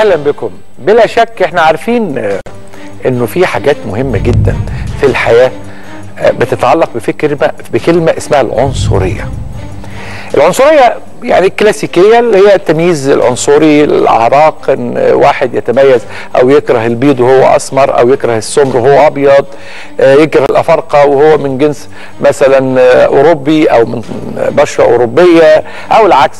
أهلا بكم. بلا شك إحنا عارفين آه، إنه في حاجات مهمة جدا في الحياة آه، بتتعلق بفكرة بكلمة اسمها العنصرية. العنصرية يعني الكلاسيكية اللي هي التمييز العنصري الأعراق إن واحد يتميز أو يكره البيض وهو أسمر أو يكره السمر وهو أبيض آه، يكره الأفارقة وهو من جنس مثلا أوروبي أو من بشرة أوروبية أو العكس.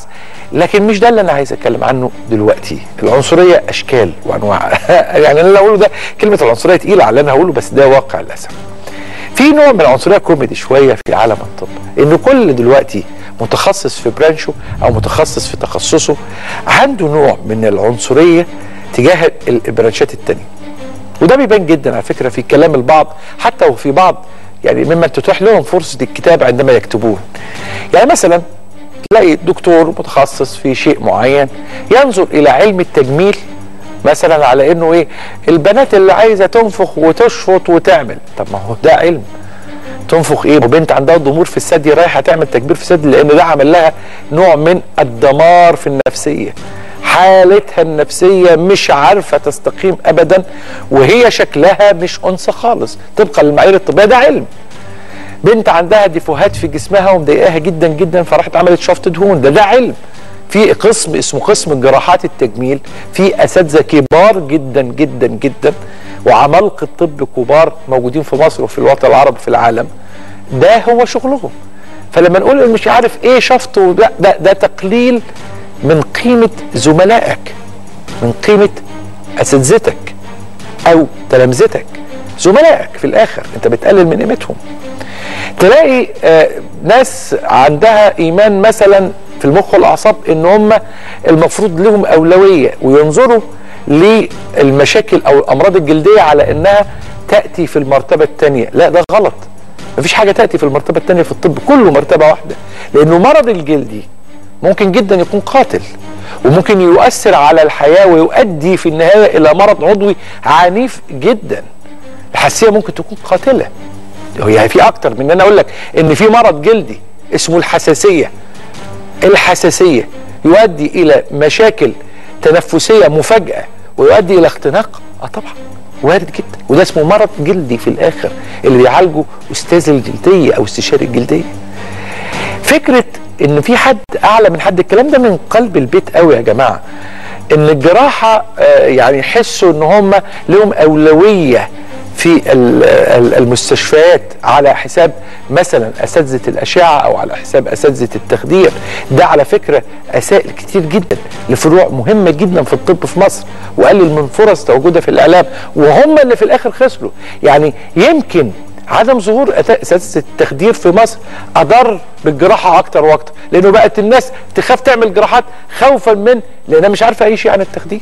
لكن مش ده اللي أنا عايز أتكلم عنه دلوقتي. العنصرية أشكال وأنواع. يعني اللي اقوله ده كلمة العنصرية تقيلة على اللي أنا هقوله بس ده واقع للأسف. في نوع من العنصرية كوميدي شوية في عالم الطب إن كل دلوقتي متخصص في برانشه أو متخصص في تخصصه عنده نوع من العنصرية تجاه البرانشات التانية. وده بيبان جدا على فكرة في كلام البعض حتى وفي بعض يعني ممن تتيح لهم فرصة الكتابة عندما يكتبون. يعني مثلا تلاقي دكتور متخصص في شيء معين ينظر إلى علم التجميل مثلا على إنه إيه البنات اللي عايزة تنفخ وتشفط وتعمل. طب ما هو ده علم. تنفخ إيه؟ وبنت عندها ضمور في الثدي رايحة تعمل تكبير في الثدي لأن ده عمل لها نوع من الدمار في النفسية. حالتها النفسية مش عارفة تستقيم ابدا وهي شكلها مش أنثى خالص. طبقا للمعايير الطبية ده علم. بنت عندها ديفوهات في جسمها ومضايقاها جدا جدا فراحت عملت شفط دهون. ده ده علم. في قسم اسمه قسم جراحات التجميل في أساتذة كبار جدا جدا جدا وعمالقة طب كبار موجودين في مصر وفي الوطن العربي في العالم. ده هو شغلهم. فلما نقول مش عارف إيه شفط ده, ده ده تقليل من قيمة زملائك من قيمة أساتذتك أو تلامذتك. زملائك في الآخر أنت بتقلل من قيمتهم. تلاقي آه ناس عندها إيمان مثلا في المخ والأعصاب إن هم المفروض لهم أولوية وينظروا للمشاكل أو الأمراض الجلدية على إنها تأتي في المرتبة الثانية لا ده غلط. مفيش حاجة تأتي في المرتبة الثانية في الطب كله مرتبة واحدة. لأنه مرض الجلدي ممكن جدا يكون قاتل وممكن يؤثر على الحياة ويؤدي في النهاية إلى مرض عضوي عنيف جدا. الحساسيه ممكن تكون قاتلة. هي في أكتر من ان أنا أقول لك إن في مرض جلدي اسمه الحساسية. الحساسية يؤدي إلى مشاكل تنفسية مفاجأة ويؤدي إلى اختناق. آه طبعا وارد جدا. وده اسمه مرض جلدي في الآخر اللي بيعالجه أستاذ الجلدية أو استشاري الجلدية. فكرة إن في حد أعلى من حد الكلام ده من قلب البيت قوي يا جماعة. إن الجراحة آه يعني يحسوا إن هم لهم أولوية في المستشفيات على حساب مثلا أساتذة الأشعة أو على حساب أساتذة التخدير. ده على فكرة اساء كتير جدا لفروع مهمة جدا في الطب في مصر. وقلل من فرص تواجدها في الإعلام وهم اللي في الآخر خسروا. يعني يمكن عدم ظهور أساتذة التخدير في مصر أضر بالجراحة أكتر وأكتر لأنه بقت الناس تخاف تعمل جراحات خوفا من لانها مش عارفه اي شيء عن التخدير.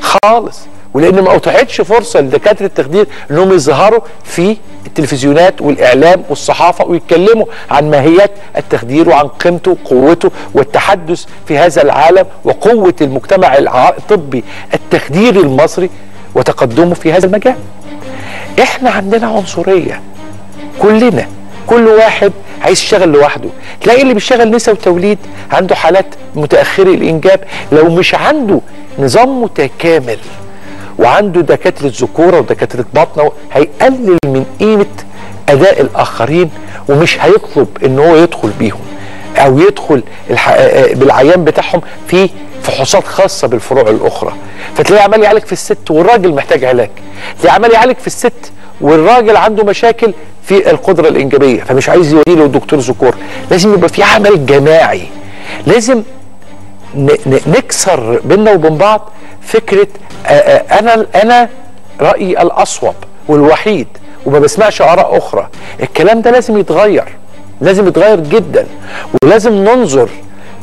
خالص. ولأن ما أتاحتش فرصة لدكاترة التخدير إنهم يظهروا في التلفزيونات والإعلام والصحافة ويتكلموا عن ماهيات التخدير وعن قيمته وقوته والتحدث في هذا العالم وقوة المجتمع الطبي التخديري المصري وتقدمه في هذا المجال. إحنا عندنا عنصرية. كلنا. كل واحد عايز يشتغل لوحده. تلاقي اللي بيشتغل نساء وتوليد عنده حالات متأخرة الانجاب لو مش عنده نظام متكامل وعنده دكاترة ذكورة ودكاترة بطنه هيقلل من قيمة أداء الآخرين ومش هيطلب إن هو يدخل بيهم أو يدخل بالعيان بتاعهم في فحوصات خاصة بالفروع الأخرى. فتلاقيه عمال يعالج في الست والراجل محتاج علاج. تلاقيه عمال يعالج في الست والراجل عنده مشاكل في القدرة الإنجابية. فمش عايز يودي له دكتور ذكور. لازم يبقى في عمل جماعي. لازم نكسر بيننا وبين بعض فكرة أنا أنا رأيي الأصوب والوحيد وما بسمعش آراء أخرى. الكلام ده لازم يتغير لازم يتغير جدا ولازم ننظر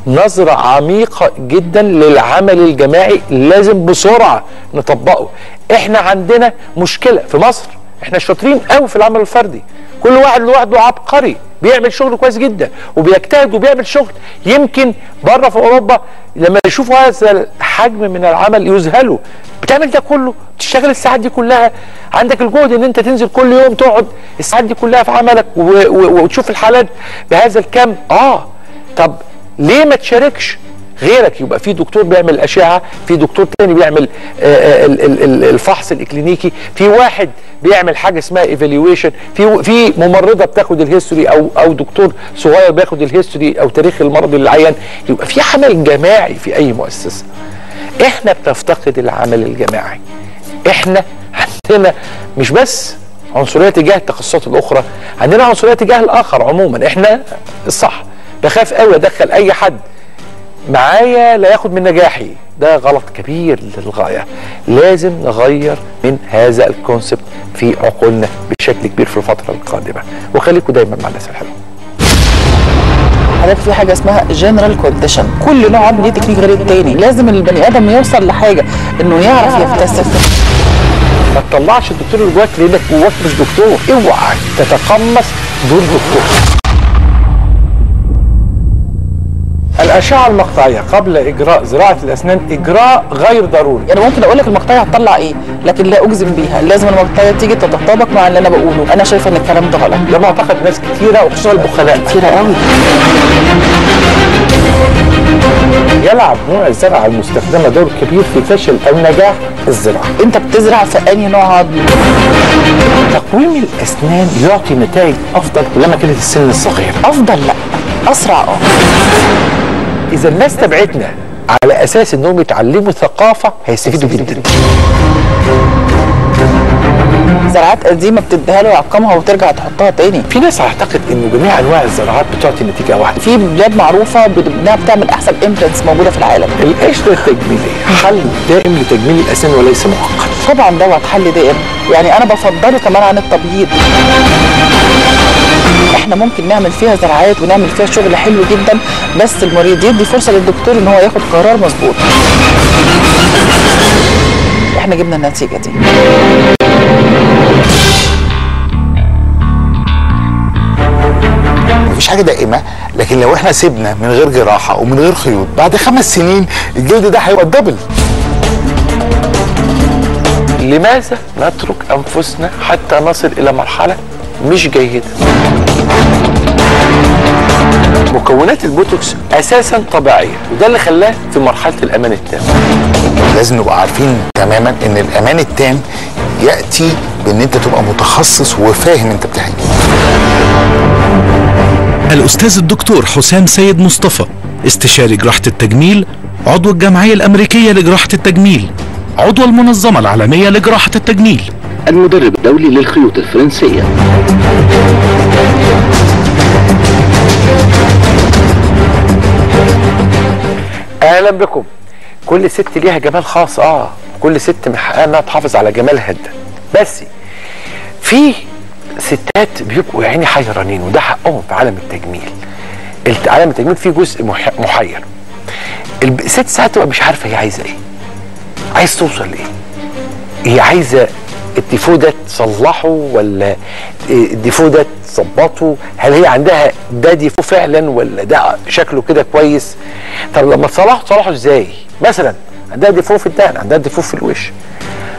نظرة عميقة جدا للعمل الجماعي لازم بسرعة نطبقه. إحنا عندنا مشكلة في مصر. إحنا شاطرين قوي في العمل الفردي. كل واحد لوحده عبقري بيعمل شغل كويس جدا وبيجتهد وبيعمل شغل. يمكن بره في أوروبا لما يشوفوا هذا الحجم من العمل يذهلوا. بتعمل ده كله؟ تشتغل الساعات دي كلها؟ عندك الجهد إن أنت تنزل كل يوم تقعد الساعات دي كلها في عملك وتشوف الحالات بهذا الكم؟ آه. طب ليه ما تشاركش غيرك؟ يبقى في دكتور بيعمل أشعة في دكتور تاني بيعمل آه، ال- الفحص الإكلينيكي في واحد بيعمل حاجة اسمها evaluation في في ممرضة بتاخد ال history أو أو دكتور صغير بياخد ال history أو تاريخ المرض للعيان يبقى في عمل جماعي في أي مؤسسة. إحنا بنفتقد العمل الجماعي. إحنا عندنا مش بس عنصرية تجاه التخصصات الأخرى عندنا عنصرية تجاه الآخر عموما. إحنا الصح. بخاف قوي أدخل أي حد. معايا لا ياخد من نجاحي. ده غلط كبير للغاية. لازم نغير من هذا الكونسبت في عقولنا بشكل كبير في الفترة القادمة. وخليكم دايما مع الناس الحلوه حضرتك في حاجة اسمها general condition كل نوع عظم ليه تكنيك غير التاني. لازم البني آدم يوصل لحاجة إنه يعرف يكتسب. ما تطلعش الدكتور اللي جواك لانك جواك مش دكتور. اوعى تتقمص دور دكتور. الأشعة المقطعية قبل إجراء زراعة الأسنان إجراء غير ضروري. يعني ممكن أقول لك المقطعية هتطلع إيه؟ لكن لا أجزم بيها. لازم المقطعية تيجي تتطابق مع اللي أنا بقوله. أنا شايفة إن الكلام ده غلط. ده معتقد ناس كتيرة وخصوصا البخلاء. كتير قوي. يلعب نوع الزرعة المستخدمة دور كبير في فشل أو نجاح الزراعة. أنت بتزرع في أنهي نوع عظم؟ تقويم الأسنان يعطي نتائج أفضل كلما كانت السن الصغيرة. أفضل لا. اسرع آه إذا الناس تبعتنا على أساس إنهم يتعلموا ثقافة هيستفيدوا جدا. زراعات قديمة بتديها له أرقامها وترجع تحطها تاني. في ناس هتعتقد إنه جميع أنواع الزراعات بتعطي نتيجة واحدة. في بلاد معروفة انها بتعمل أحسن امبلانتس موجودة في العالم. القشرة التجميلية حل دائم لتجميل الأسنان وليس مؤقت. طبعا دوت حل دائم. يعني أنا بفضله كمان عن التبييض. إحنا ممكن نعمل فيها زراعات ونعمل فيها شغل حلو جدا بس المريض يدي فرصة للدكتور إن هو ياخد قرار مظبوط. إحنا جبنا النتيجة دي. مفيش حاجة دائمة لكن لو إحنا سيبنا من غير جراحة ومن غير خيوط بعد خمس سنين الجلد ده هيبقى دبل لماذا نترك أنفسنا حتى نصل إلى مرحلة مش جيدة مكونات البوتوكس أساسا طبيعية وده اللي خلاه في مرحلة الأمان التام. لازم نبقى عارفين تماما إن الأمان التام يأتي بإن أنت تبقى متخصص وفاهم أنت بتعمل إيه. الأستاذ الدكتور حسام سيد مصطفى استشاري جراحة التجميل عضو الجمعية الأمريكية لجراحة التجميل عضو المنظمة العالمية لجراحة التجميل. المدرب الدولي للخيوط الفرنسية. أهلا بكم. كل ست ليها جمال خاص آه. كل ست من حقها إنها تحافظ على جمالها ده. بس في ستات بيبقوا يا عيني حيرانين وده حقهم في عالم التجميل. الت- عالم التجميل فيه جزء مح- محير. الست ساعات تبقى مش عارفة هي عايزة إيه. عايز توصل لإيه. هي عايزة ال défaut ده تصلحه ولا ال défaut ده تظبطه هل هي عندها ده défaut فعلا ولا ده شكله كده كويس؟ طب لما تصلحه تصلحه إزاي؟ مثلا عندها défaut في الدهن عندها défaut في الوش.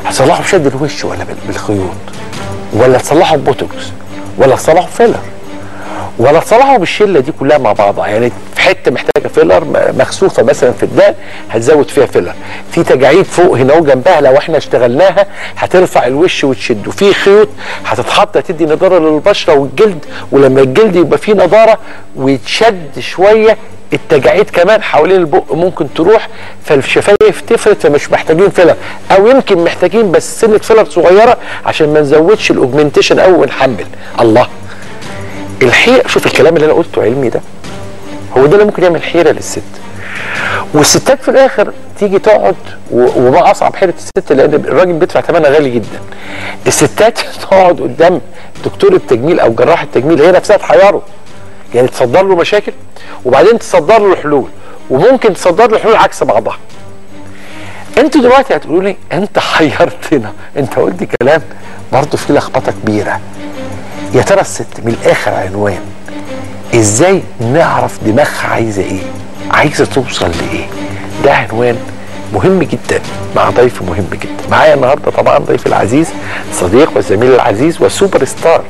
هتصلحه بشد الوش ولا بال- بالخيوط؟ ولا تصلحه ببوتوكس ولا تصلحه فيلر؟ ولا تصلحه بالشلة دي كلها مع بعضها. يعني في حتة محتاجة فيلر مخسوفة مثلا في الدقن هتزود فيها فيلر في تجاعيد فوق هنا وجنبها لو إحنا اشتغلناها هترفع الوش وتشده. في خيوط هتتحط هتدي نضارة للبشرة والجلد ولما الجلد يبقى فيه نضارة ويتشد شوية التجاعيد كمان حوالين البق ممكن تروح. فالشفايف تفرد فمش محتاجين فيلر أو يمكن محتاجين بس سنة فيلر صغيرة عشان ما نزودش ال augmentation أو ونحمل الله. الحيرة شوف الكلام اللي أنا قلته علمي ده. هو ده اللي ممكن يعمل حيرة للست. والستات في الآخر تيجي تقعد وما أصعب حيرة الست لأن الراجل بيدفع ثمنها غالي جدا. الستات تقعد قدام دكتور التجميل أو جراح التجميل هي نفسها تحيره يعني تصدر له مشاكل وبعدين تصدر له حلول وممكن تصدر له حلول عكس بعضها. أنتوا دلوقتي هتقولوا لي أنت حيرتنا. أنت قلت كلام برضه فيه لخبطة كبيرة. يا ترى الست من الآخر عنوان. إزاي نعرف دماغها عايزة إيه؟ عايزة توصل لإيه؟ ده عنوان مهم جدا مع ضيف مهم جدا. معايا النهارده طبعا ضيفي العزيز صديق والزميل العزيز والسوبر ستار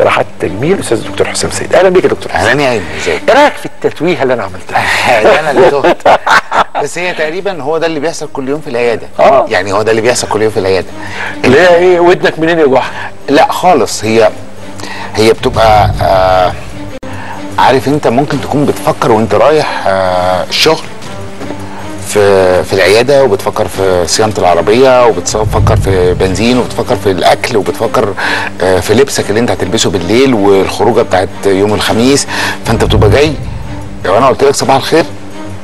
جراحات التجميل الاستاذ الدكتور حسام سيد. أهلا بيك يا دكتور حسام. أهلا يا عيني ازيك إيه رأيك في التتويهه اللي أنا عملتها؟ ده أنا اللي تهت بس هي تقريبا هو ده اللي بيحصل كل يوم في العيادة. آه. يعني هو ده اللي بيحصل كل يوم في العيادة. اللي هي إيه؟ ودنك منين يا جحا لا خالص هي هي بتبقى آه عارف انت ممكن تكون بتفكر وانت رايح آه الشغل في في العيادة وبتفكر في صيانة العربية وبتفكر في بنزين وبتفكر في الأكل وبتفكر آه في لبسك اللي انت هتلبسه بالليل والخروجة بتاعت يوم الخميس. فانت بتبقى جاي لو أنا قلت لك صباح الخير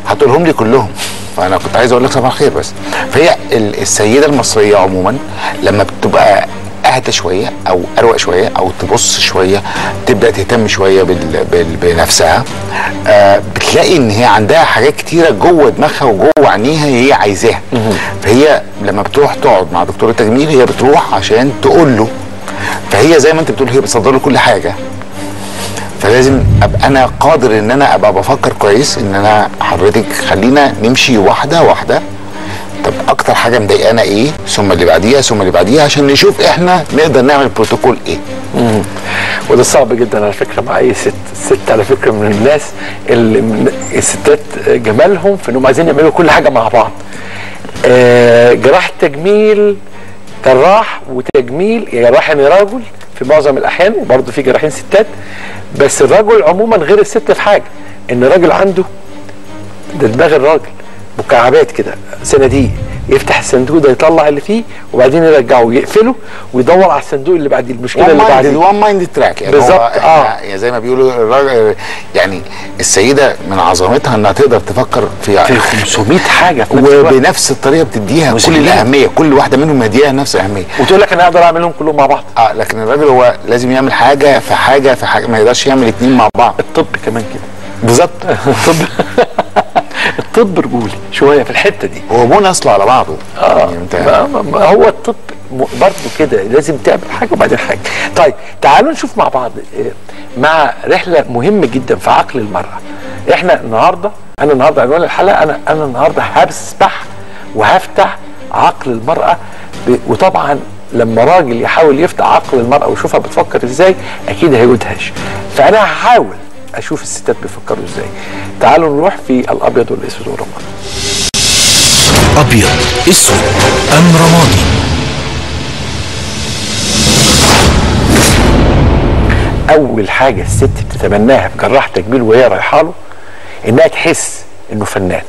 هتقولهم لي كلهم. فأنا كنت عايز أقول لك صباح الخير بس. فهي ال- السيدة المصرية عموما لما بتبقى أهدى شوية أو أروق شوية أو تبص شوية تبدأ تهتم شوية بال بال بنفسها. آه بتلاقي إن هي عندها حاجات كتيرة جوه دماغها وجوه عينيها هي عايزاها. فهي لما بتروح تقعد مع دكتور التجميل هي بتروح عشان تقول له. فهي زي ما أنت بتقول هي بتصدر له كل حاجة. فلازم أبقى أنا قادر إن أنا أبقى بفكر كويس إن أنا حضرتك خلينا نمشي واحدة واحدة. طب أكتر حاجة مضايقانا إيه؟ ثم اللي بعديها ثم اللي بعديها عشان نشوف إحنا نقدر نعمل بروتوكول إيه. وده صعب جدا على فكرة مع أي ست الست على فكرة من الناس اللي الستات جمالهم في إنهم عايزين يعملوا كل حاجة مع بعض. آه جراح تجميل جراح وتجميل يعني جراح يعني رجل في معظم الأحيان وبرضه في جراحين ستات بس الرجل عموما غير الست في حاجة إن الراجل عنده ده دماغ الراجل. مكعبات كده صناديق يفتح الصندوق ده يطلع اللي فيه وبعدين يرجعه يقفله ويدور على الصندوق اللي بعديه المشكلة اللي بعديه one mind track يعني بالظبط،. يعني زي ما بيقولوا الراجل يعني السيدة من عظمتها إنها تقدر تفكر في في 500 حاجة في نفس وبنفس الطريقة بتديها كل. الاهميه كل واحدة منهم مديها نفس الأهمية. وتقول لك أنا أقدر أعملهم كلهم مع بعض. آه لكن الراجل هو لازم يعمل حاجة في حاجة في حاجة ما يقدرش يعمل اتنين مع بعض. الطب كمان كده. بالظبط. الطب. الطب رجولي شوية في الحتة دي. هو بنى اصله على بعضه. آه. يعني انت ما ما هو الطب برضه كده لازم تعمل حاجة وبعدين حاجة. طيب تعالوا نشوف مع بعض آه، مع رحلة مهمة جدا في عقل المرأة. إحنا النهارده أنا النهارده عنوان الحلقة أنا أنا النهارده هسبح وهفتح عقل المرأة وطبعا لما راجل يحاول يفتح عقل المرأة ويشوفها بتفكر إزاي أكيد هيدهش فأنا هحاول أشوف الستات بيفكروا إزاي. تعالوا نروح في الأبيض والأسود والرمادي أبيض أسود أم رمادي؟ أول حاجة الست بتتمناها في جراح تجميل وهي رايحة له إنها تحس إنه فنان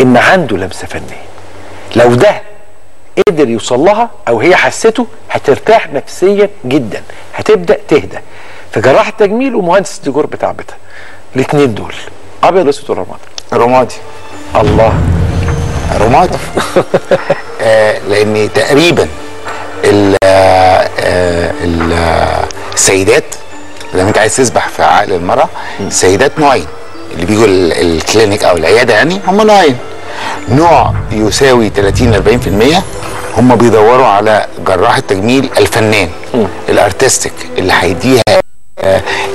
إن عنده لمسة فنية. لو ده قدر يوصل لها أو هي حسته هترتاح نفسيا جدا هتبدأ تهدى. في جراح التجميل ومهندس الديكور بتاع بيتها. الاثنين دول. أبيض اسود والرمادي رمادي. الله. رمادي. آه لأن تقريبا ال- آه، ال- السيدات لما أنت عايز تسبح في عقل المرأة السيدات نوعين. اللي بيجوا ال- الكلينيك أو العيادة يعني هم نوعين. نوع يساوي 30 40% هم بيدوروا على جراح التجميل الفنان الأرتستيك اللي هيديها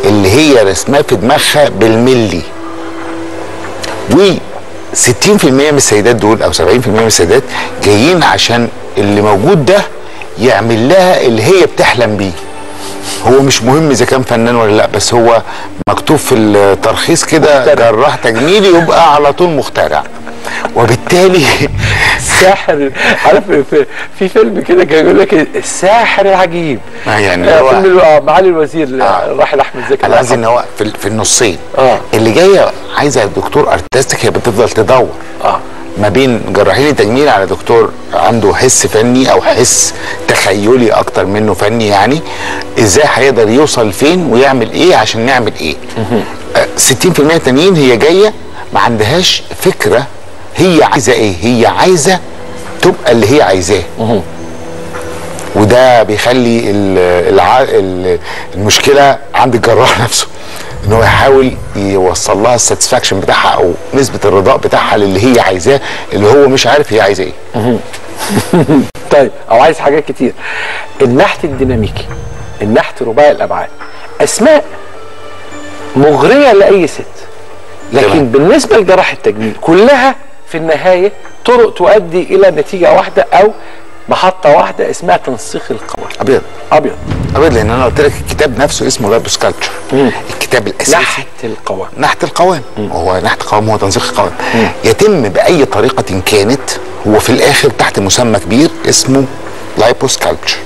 اللي هي رسماه في دماغها بالملي. و 60% من السيدات دول أو 70% من السيدات جايين عشان اللي موجود ده يعمل لها اللي هي بتحلم بيه. هو مش مهم إذا كان فنان ولا لأ بس هو مكتوب في الترخيص كده جراح تجميلي يبقى على طول مخترع. وبالتالي الساحر عارف في, في فيلم كده كان يقول لك الساحر العجيب آه يعني آه هو- فيلم ال- آه، معالي الوزير آه. آه. راحل أحمد زكي أنا قصدي إن هو في, في النصين آه. اللي جاية عايزة دكتور ارتستيك هي بتفضل تدور آه ما بين جراحين التجميل على دكتور عنده حس فني أو حس تخيلي أكتر منه فني يعني إزاي هيقدر يوصل فين ويعمل إيه عشان نعمل إيه آه، 60% التانيين هي جاية ما عندهاش فكرة هي عايزة إيه؟ هي عايزة تبقى اللي هي عايزاه. وده بيخلي ال- الع... ال- المشكلة عند الجراح نفسه إن هو يحاول يوصل لها الساتسفاكشن بتاعها أو نسبة الرضاء بتاعها للي هي عايزاه اللي هو مش عارف هي عايزة إيه. طيب أو عايز حاجات كتير. النحت الديناميكي النحت رباعي الأبعاد أسماء مغرية لأي ست. لكن. بالنسبة لجراح التجميل كلها في النهاية طرق تؤدي إلى نتيجة واحدة أو محطة واحدة اسمها تنسيق القوام. أكيد. أكيد. أكيد لأن أنا قلت لك الكتاب نفسه اسمه liposculpture الكتاب الأساسي. نحت القوام. نحت القوام هو نحت القوام هو تنسيق القوام يتم بأي طريقة كانت هو في الآخر تحت مسمى كبير اسمه liposculpture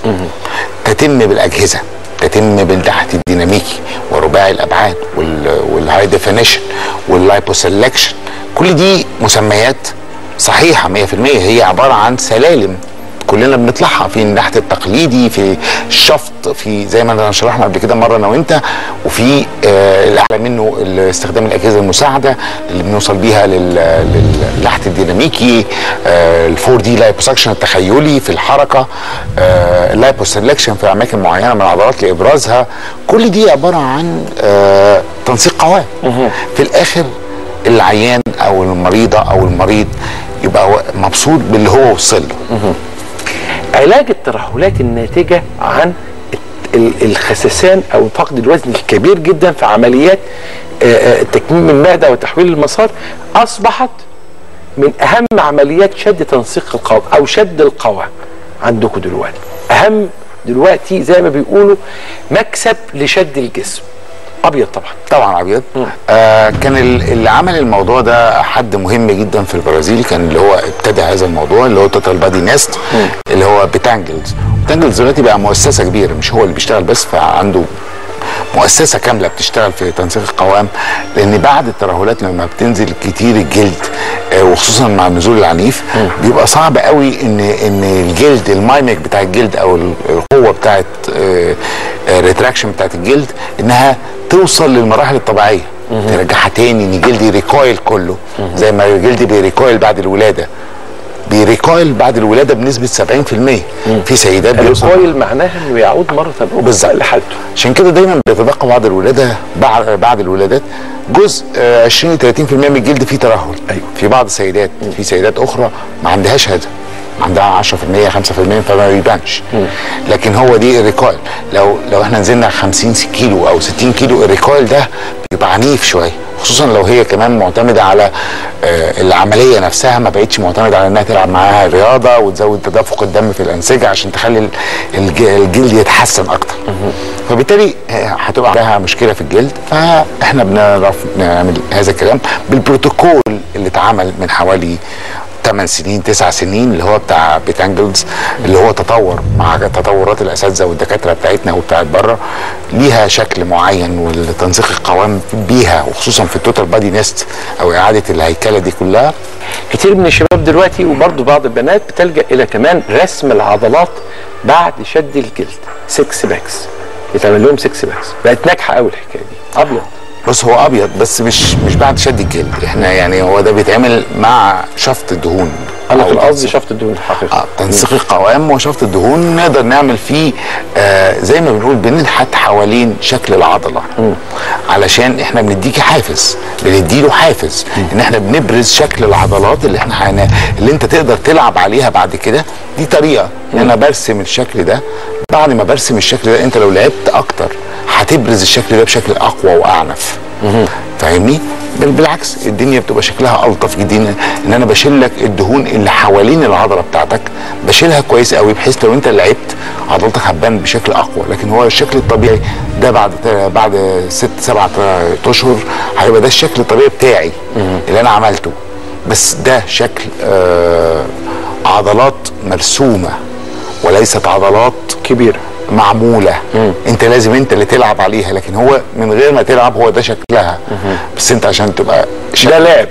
تتم بالأجهزة تتم بالنحت الديناميكي ورباعي الأبعاد وال high definition وال liposelection كل دي مسميات صحيحة 100% هي عبارة عن سلالم كلنا بنطلعها في النحت التقليدي في الشفط في زي ما انا شرحنا قبل كده مرة أنا وانت وفي آه الاعلى منه استخدام الأجهزة المساعدة اللي بنوصل بيها لل- للنحت الديناميكي ال four D liposuction التخيلي في الحركة اللايبو سelection في أماكن معينة من العضلات لإبرازها. كل دي عبارة عن آه تنسيق قوام في الآخر العيان أو المريضة أو المريض يبقى مبسوط باللي هو وصل له. علاج الترهلات الناتجة عن ال- الخسسان أو فقد الوزن الكبير جدا في عمليات آه، آه، تكميم المعدة وتحويل المسار أصبحت من أهم عمليات شد تنسيق القوام أو شد القوام عندكم دلوقتي. أهم دلوقتي زي ما بيقولوا مكسب لشد الجسم. أكيد طبعا. طبعا أكيد. آه كان ال- اللي عمل الموضوع ده حد مهم جدا في البرازيل كان اللي هو ابتدى هذا الموضوع اللي هو total body lift اللي هو Pitanguy's. Pitanguy's دلوقتي بقى مؤسسة كبيرة مش هو اللي بيشتغل بس فعنده مؤسسة كاملة بتشتغل في تنسيق القوام لأن بعد الترهلات لما بتنزل كتير الجلد آه، وخصوصا مع النزول العنيف بيبقى صعب قوي إن إن الجلد ال mimic بتاع الجلد أو ال- القوة بتاعت ال retraction بتاعت الجلد إنها توصل للمراحل الطبيعية. ترجعها تاني إن الجلد ي recoil كله زي ما الجلد بي recoil بعد الولادة. بي recoil بعد الولادة بنسبة 70% في سيدات بيوصل ال recoil معناها إنه يعود مرة أخرى بالظبط. لحالته. عشان كده دايما بيتبقى بعد الولادة بعد بعد الولادات. جزء آه، 20 30% من الجلد فيه ترهل. أيوة. في بعض السيدات في سيدات أخرى ما عندهاش هذا عندها 10% 5% فما بيبانش. لكن هو دي ال recoil. لو لو إحنا نزلنا 50 كيلو أو 60 كيلو ال recoil ده بيبقى عنيف شوية. خصوصا لو هي كمان معتمدة على آه، العملية نفسها ما بقتش معتمدة على إنها تلعب معاها رياضة وتزود تدفق الدم في الأنسجة عشان تخلي ال- الج- الجلد يتحسن أكتر. فبالتالي آه، هتبقى عندها مشكلة في الجلد فإحنا بنعرف نعمل هذا الكلام بالبروتوكول اللي اتعمل من حوالي 8 سنين 9 سنين اللي هو بتاع Pitanguy's اللي هو تطور مع تطورات الأساتذة والدكاترة بتاعتنا وبتاعت بره ليها شكل معين والتنسيق القوام بيها وخصوصا في ال total body lift أو إعادة الهيكلة دي كلها. كتير من الشباب دلوقتي وبرضه بعض البنات بتلجأ إلى كمان رسم العضلات بعد شد الجلد. 6 packs يتعمل لهم 6 packs بقت ناجحة قوي الحكاية دي. أكيد. بص هو أكيد بس مش مش بعد شد الجلد. إحنا يعني هو ده بيتعمل مع شفط الدهون أنا قصدي تنسيق- شفط الدهون الحقيقي آه تنسيق القوام وشفط الدهون نقدر نعمل فيه آه زي ما بنقول بننحت حوالين شكل العضلة. علشان إحنا بنديكي حافز بنديله حافز إن إحنا بنبرز شكل العضلات اللي إحنا هن... اللي أنت تقدر تلعب عليها بعد كده. دي طريقة. ان أنا برسم الشكل ده. بعد ما برسم الشكل ده أنت لو لعبت أكتر هتبرز الشكل ده بشكل أقوى وأعنف. فاهمني؟ بل بالعكس الدنيا بتبقى شكلها ألطف جدا إن أنا بشيل لك الدهون اللي حوالين العضله بتاعتك بشيلها كويس قوي بحيث لو أنت لعبت عضلتك هتبان بشكل أقوى. لكن هو الشكل الطبيعي ده بعد بعد ست سبعة أشهر هيبقى ده الشكل الطبيعي بتاعي اللي أنا عملته. بس ده شكل آه عضلات مرسومة وليست عضلات كبيرة. معمولة. انت لازم انت اللي تلعب عليها لكن هو من غير ما تلعب هو ده شكلها. بس انت عشان تبقى شكل ده لعب.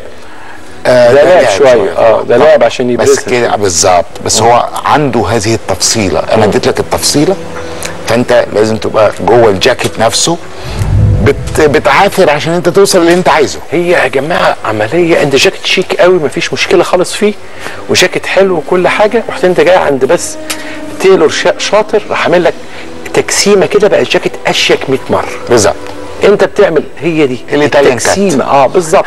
آه ده لعب شوية. آه ده لعب عشان بس يبرزها كده بالظبط. بس هو عنده هذه التفصيلة. أنا اديت لك التفصيلة. فأنت لازم تبقى جوه الجاكيت نفسه. بت بتعافر عشان انت توصل اللي انت عايزه. هي يا جماعة عملية. انت جاكيت شيك قوي مفيش مشكلة خالص فيه. وجاكيت حلو وكل حاجة. رحت انت جاي عند بس tailor شا- شاطر راح عامل لك تجسيمه كده بقى الجاكيت أشيك 100 مرة. بالظبط. أنت بتعمل هي دي ال Italian cut. تجسيمه آه بالظبط.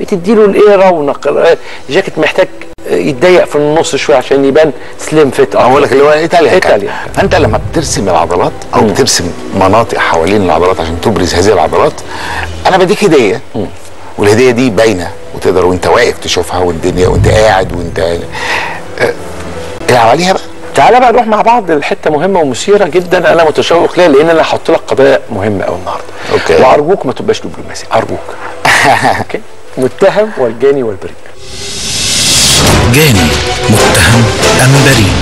بتدي له الايه رونق الجاكيت محتاج يتضيق في النص شوية عشان يبان slim fit أقول لك اللي هو ايطاليا ايطاليا فانت لما بترسم العضلات أو بترسم مناطق حوالين العضلات عشان تبرز هذه العضلات أنا بديك هدية. والهدية دي باينة وتقدر وأنت واقف تشوفها والدنيا وأنت قاعد وانت آه، العب عليها بقى تعالى بقى نروح مع بعض لحتة مهمة ومثيرة جدا. أنا متشوق ليها لأن أنا هحط لك قضيه مهمة قوي النهارده. أوكي. وأرجوك ما تبقاش دبلوماسي أرجوك. أوكي؟ متهم والجاني والبريء. جاني متهم أم بريء.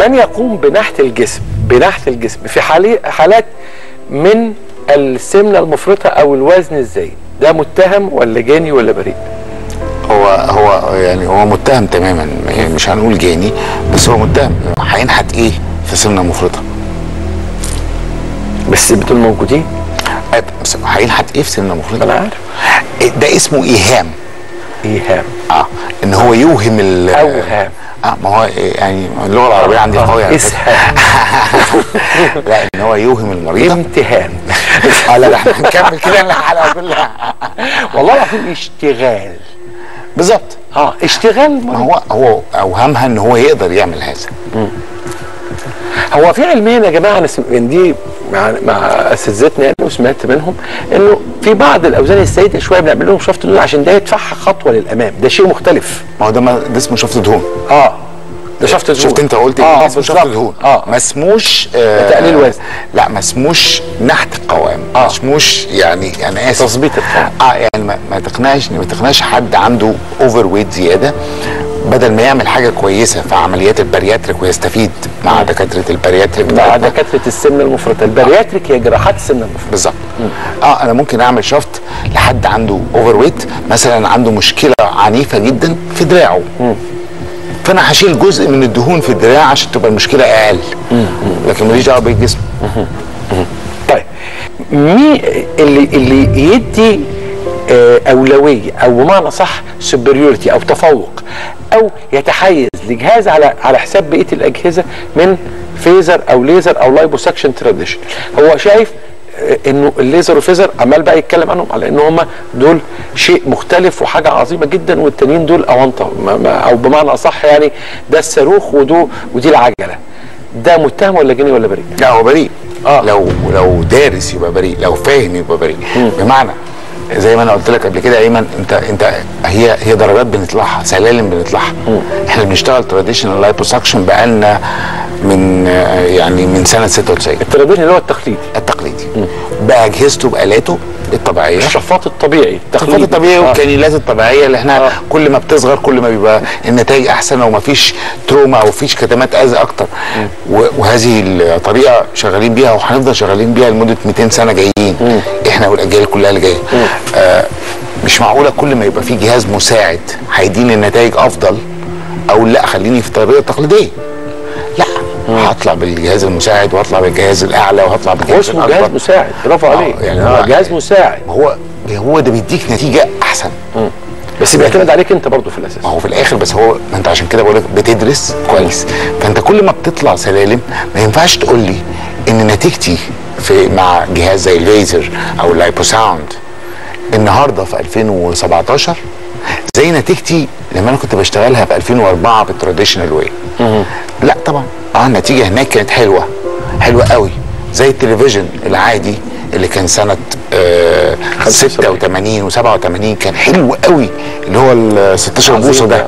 من يقوم بنحت الجسم بنحت الجسم في حالي حالات من السمنة المفرطة أو الوزن الزايد ده متهم ولا جاني ولا بريء؟ هو هو يعني هو متهم تماما يعني مش هنقول جاني بس هو متهم. هينحت إيه في سمنة مفرطة؟ بس دول موجودين؟ هينحت إيه في سمنة مفرطة؟ أنا عارف. ده اسمه إيهام. إيهام. آه إن هو يوهم ال أوهام. آه ما هو يعني اللغة العربية عندي قويه فكرة. إسهام. لا إن هو يوهم المريضة. إمتهان. آه لا لا إحنا هنكمل كده الحلقة كلها والله العظيم اشتغال. بالظبط. آه اشتغال. ما هو هو اوهمها إن هو يقدر يعمل هذا. هو في علميا يا جماعة أنا. يعني دي مع مع أساتذتنا يعني وسمعت منهم إنه في بعض الأوزان السيدة شوية بنعمل لهم شفط دهون عشان ده يدفعها خطوة للأمام. ده شيء مختلف. ما هو ده ده اسمه شفط دهون. آه. ده شفط دهون شفت انت قلت آه إيه ده اسمه شفط. دهون آه. ما اسموش آه تقليل وزن. لا ما اسموش نحت قوام آه. ما اسموش يعني أنا آسف. تظبيط القوام. آه يعني ما, ما تقنعش ما تقنعش حد عنده overweight زيادة. بدل ما يعمل حاجة كويسة في عمليات ال bariatric ويستفيد مع دكاترة ال bariatric مع. دكاترة السمنه المفرطه ال bariatric هي جراحات السمنه المفرطه بالظبط. آه أنا ممكن أعمل شفط لحد عنده overweight مثلا عنده مشكلة عنيفة جدا في دراعه. فأنا هشيل جزء من الدهون في الدراع عشان تبقى المشكلة أقل. لكن ماليش دعوة بالجسم. طيب مين اللي اللي يدي آه، أولوية أو بمعنى صح superiority أو تفوق أو يتحيز لجهاز على على حساب بقية الأجهزة من Vaser أو ليزر أو liposuction traditional هو شايف إنه الليزر وال Vaser عمال بقى يتكلم عنهم على إن هم دول شيء مختلف وحاجة عظيمة جدا والتانيين دول أونطة. أو بمعنى أصح يعني ده الصاروخ ودو ودي العجلة. ده متهم ولا جاني ولا بريء؟ لا هو بريء. آه. لو لو دارس يبقى بريء لو فاهم يبقى بريء. بمعنى زي ما أنا قلت لك قبل كده أيمن انت انت هي هي درجات بنطلعها سلالم بنطلعها. إحنا بنشتغل traditional liposuction بقالنا من آه، يعني من سنة 96 ال traditional اللي هو التقليدي. التقليدي. باجهزته بالاته الطبيعية. الشفاط الطبيعي. الشفاط الطبيعي آه. والكانيلات الطبيعية اللي إحنا آه. كل ما بتصغر كل ما بيبقى النتائج أحسن ومفيش تروما أو مفيش كتمات أذى أكتر. وهذه الطريقة شغالين بيها وهنفضل شغالين بيها لمدة 200 سنة جايين. إحنا والأجيال كلها اللي جاية. آه مش معقولة كل ما يبقى في جهاز مساعد هيديني النتائج أفضل أقول لا خليني في الطريقة التقليدية. هطلع بالجهاز المساعد وهطلع بالجهاز الأعلى وهطلع بالجهاز اسمه جهاز الاكبر مساعد برافو آه، عليك. يعني هو جهاز مساعد. هو هو ده بيديك نتيجة أحسن. بس بيعتمد عليك أنت برضه في الأساس. ما هو في الآخر بس هو ما أنت عشان كده بقول لك بتدرس كويس. فأنت كل ما بتطلع سلالم ما ينفعش تقول لي إن نتيجتي في مع جهاز زي الليزر أو ال liposound النهارده في 2017 زي نتيجتي لما أنا كنت بشتغلها في 2004 بال traditional way لا طبعا. آه النتيجة هناك كانت حلوة. حلوة قوي. زي التلفزيون العادي اللي كان سنة آه 86 و87 كان حلو قوي. اللي هو ال 16 بوصة ده.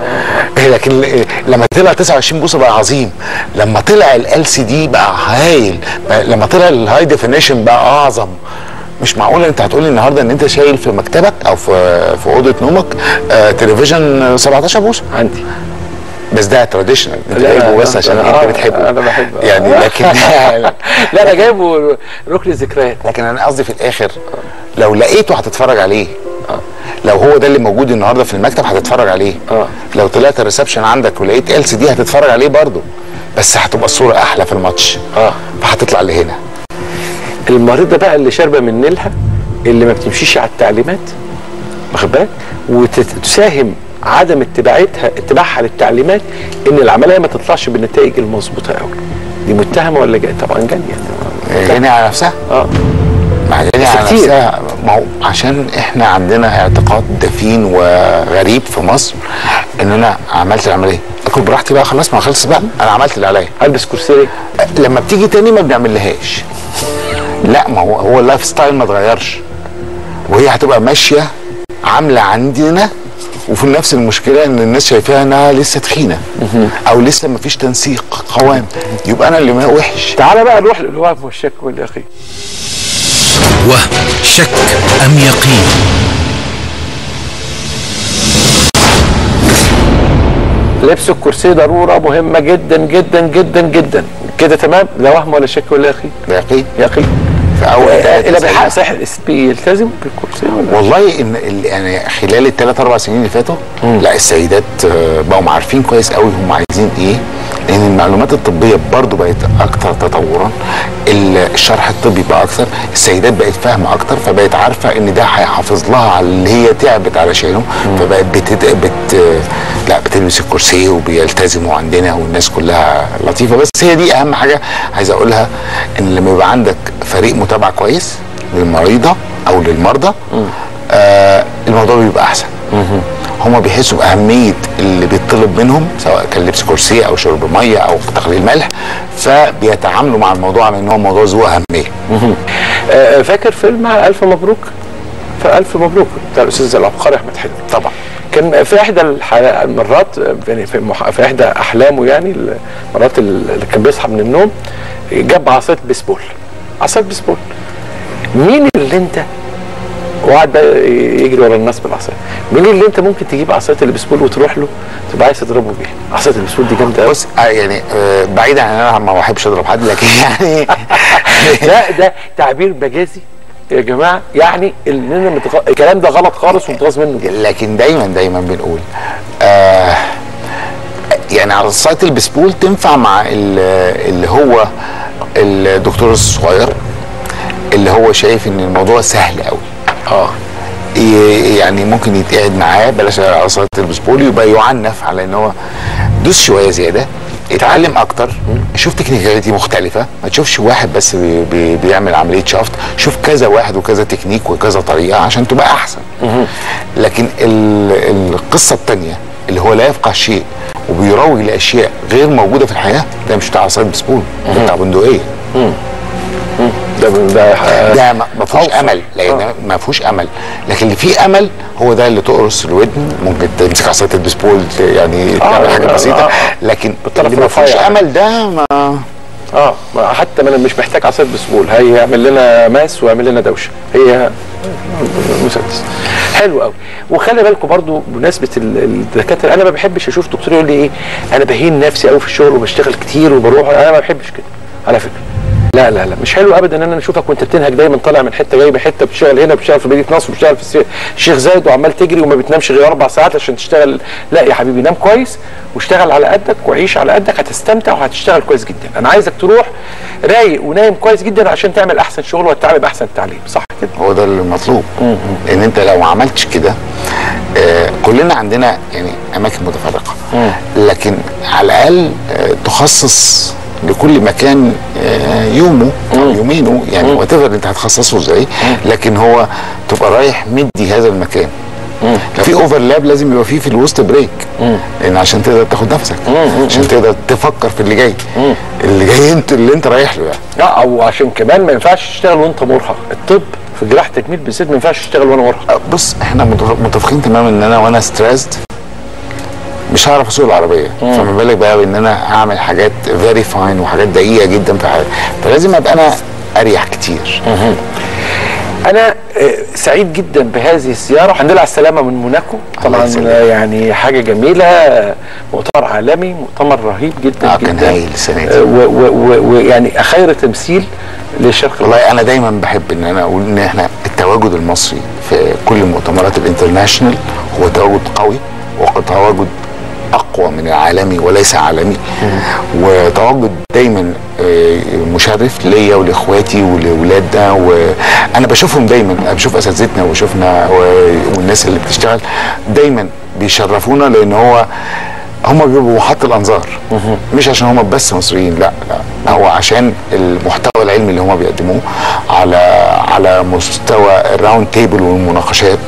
لكن ل- لما طلع 29 بوصة بقى عظيم. لما طلع LCD بقى هايل. لما طلع ال high definition بقى أعظم. مش معقول أنت هتقولي النهارده إن أنت شايل في مكتبك أو في في أوضة نومك آه تلفزيون 17 بوصة؟ عندي. بس ده traditional أنت جايبه بس عشان أنت بتحبه. أنا بحبه. يعني لكن لا أنا جايبه ركن الذكريات. لكن أنا قصدي في الآخر لو لقيته هتتفرج عليه. لو هو ده اللي موجود النهارده في المكتب هتتفرج عليه. آه. لو طلعت ال reception عندك ولقيت LCD هتتفرج عليه برضه. بس هتبقى الصورة أحلى في الماتش. آه. فهتطلع لهنا. المريضة بقى اللي شاربة من نيلها اللي ما بتمشيش على التعليمات واخد بالك؟ وتساهم عدم اتباعتها اتباعها للتعليمات إن العملية ما تطلعش بالنتائج المظبوطة قوي دي متهمة ولا جاني طبعا جاني يعني جاني على نفسها؟ آه. مع جاني بس على كتير. نفسها ما هو عشان إحنا عندنا اعتقاد دفين وغريب في مصر إن أنا عملت العملية. أكل براحتي بقى خلاص ما خلص بقى. أنا عملت اللي عليا. ألبس كورسيه. لما بتيجي تاني ما بنعملهاش. لا ما هو هو ال lifestyle ما اتغيرش. وهي هتبقى ماشية عاملة عندنا وفي نفس المشكلة إن الناس شايفاها إنها لسه تخينة. أو لسه ما فيش تنسيق قوام. يبقى أنا اللي ما وحش. تعالى بقى نروح للوهم والشك واليقين. وهم شك أم يقين؟ لبس الكرسي ضرورة مهمة جدا جدا جدا جدا. كده تمام؟ لا وهم ولا شك ولا يقين. يقين. يقين. آه، ثلاث إلى بيحقق أسابيع. صحيح. الاس بي يلتزم بالكرسي ولا؟ والله إن يعني خلال الثلاث أربع سنين اللي فاتوا لا السيدات آه، بقوا عارفين كويس قوي هم عايزين إيه؟ لأن المعلومات الطبية برضو بقت أكثر تطورا ال- الشرح الطبي بقى أكثر السيدات بقت فاهمة أكتر فبقت عارفة إن ده هيحافظ لها على اللي هي تعبت علشانه فبقت بتد... بت... لا بتلبس الكرسي وبيلتزموا عندنا والناس كلها لطيفة. بس هي دي أهم حاجة عايز أقولها إن لما يبقى عندك فريق متابعه كويس للمريضة أو للمرضى آه الموضوع بيبقى أحسن. هما بيحسوا بأهمية اللي بيطلب منهم سواء كان لبس كرسي أو شرب مية أو تقليل ملح فبيتعاملوا مع الموضوع على ان هو موضوع ذو أهمية. آه، فاكر فيلم ألف مبروك؟ فألف مبروك. بتاع الأستاذ العبقري أحمد حلمي. طبعا. كان في إحدى المرات آه، يعني في, مح... في إحدى أحلامه يعني المرات اللي كان بيصحى من النوم جاب عصايه بيسبول. عصايه بيسبول. مين اللي أنت وقعد بقى يجري ورا الناس بالعصاية. مين اللي أنت ممكن تجيب عصاية البيسبول وتروح له تبقى عايز تضربه بيها. عصاية البيسبول دي جامدة قوي بص آه يعني آه بعيدا عن أنا ما بحبش أضرب حد لكن يعني لا ده تعبير مجازي يا جماعة يعني اننا متغ... الكلام ده غلط خالص ومتغاظ منه. لكن دايما دايما بنقول آه يعني عصاية البيسبول تنفع مع ال- اللي هو الدكتور الصغير اللي هو شايف إن الموضوع سهل قوي آه. ي- يعني ممكن يتقعد معاه بلاش على عصاية البيسبول يبقى يعنف على إن هو دوس شوية زيادة اتعلم أكتر شوف technicality مختلفة ما تشوفش واحد بس بي بي بيعمل عملية شفط شوف كذا واحد وكذا تكنيك وكذا طريقة عشان تبقى أحسن. لكن ال- القصة الثانية اللي هو لا يفقه شيء وبيروج لأشياء غير موجودة في الحياة ده مش بتاع عصايه بسبول ده بتاع بندقية. ده ده ده ما فيهوش. أمل لأن ما فيهوش أمل. لكن اللي فيه أمل هو ده اللي تقرص الودن ممكن تمسك عصايه البسبول ت- يعني تعمل حاجة آه، بسيطة. آه. لكن اللي ما فيهوش. أمل ده ما آه. حتى ما أنا مش محتاج عصايه بسبول هيعمل لنا ماس ويعمل لنا دوشة. هي مسدس. حلو قوي وخلي بالكم برضو بمناسبة ال- الدكاترة أنا ما بحبش أشوف دكتور يقول لي إيه أنا بهين نفسي قوي في الشغل وبشتغل كتير وبروح. أنا ما بحبش كده على فكرة. لا لا لا مش حلو ابدا إن أنا أشوفك وأنت بتنهج دايما طالع من حتة جاي بحته بتشتغل هنا بتشتغل في مدينه نصر بتشتغل في الشيخ زايد وعمال تجري وما بتنامش غير أربع ساعات عشان تشتغل. لا يا حبيبي نام كويس واشتغل على قدك وعيش على قدك هتستمتع وهتشتغل كويس جدا. أنا عايزك تروح رايق ونايم كويس جدا عشان تعمل أحسن شغل وتتعلم أحسن تعليم صح كده؟ هو ده المطلوب. لأن أنت لو ما عملتش كده آه كلنا عندنا يعني أماكن متفرقة. لكن على الأقل آه تخصص لكل مكان آه يومه أو يومينه يعني وات انت هتخصصه إزاي لكن هو تبقى رايح مدي هذا المكان. في overlap لازم يبقى فيه في الوسط break لأن عشان تقدر تاخد نفسك عشان تقدر تفكر في اللي جاي. اللي جاي انت اللي انت رايح له يعني. لا أو عشان كمان ما ينفعش تشتغل وأنت مرهق. الطب في جراحه تجميل بالذات ما ينفعش تشتغل وأنا مرهق. بص إحنا متف- متفقين تماما إن أنا وأنا stressed مش هعرف أسوق العربية. فما بالك بقى بإن أنا اعمل حاجات very fine وحاجات دقيقه جدا في حياتي فلازم أبقى أنا أريح كتير. أنا آه، سعيد جدا بهذه الزيارة. الحمد لله على السلامة من موناكو. طبعا. آه، يعني حاجة جميلة آه، مؤتمر عالمي مؤتمر رهيب جدا آه جدا. كان هايل السنة آه، دي و- ويعني خير تمثيل للشرق. والله أنا دايما بحب إن أنا أقول إن إحنا التواجد المصري في كل المؤتمرات الانترناشونال هو تواجد قوي وتواجد أقوى من العالمي وليس عالمي. وتواجد دايما آه، مشرف ليا ولإخواتي ولأولادنا وأنا بشوفهم دايما بشوف أساتذتنا وبشوفنا و- والناس اللي بتشتغل دايما بيشرفونا لأن هو هم بيبقوا محط الأنظار. مش عشان هم بس مصريين لا لا. هو عشان المحتوى العلمي اللي هم بيقدموه على على مستوى ال round table والمناقشات.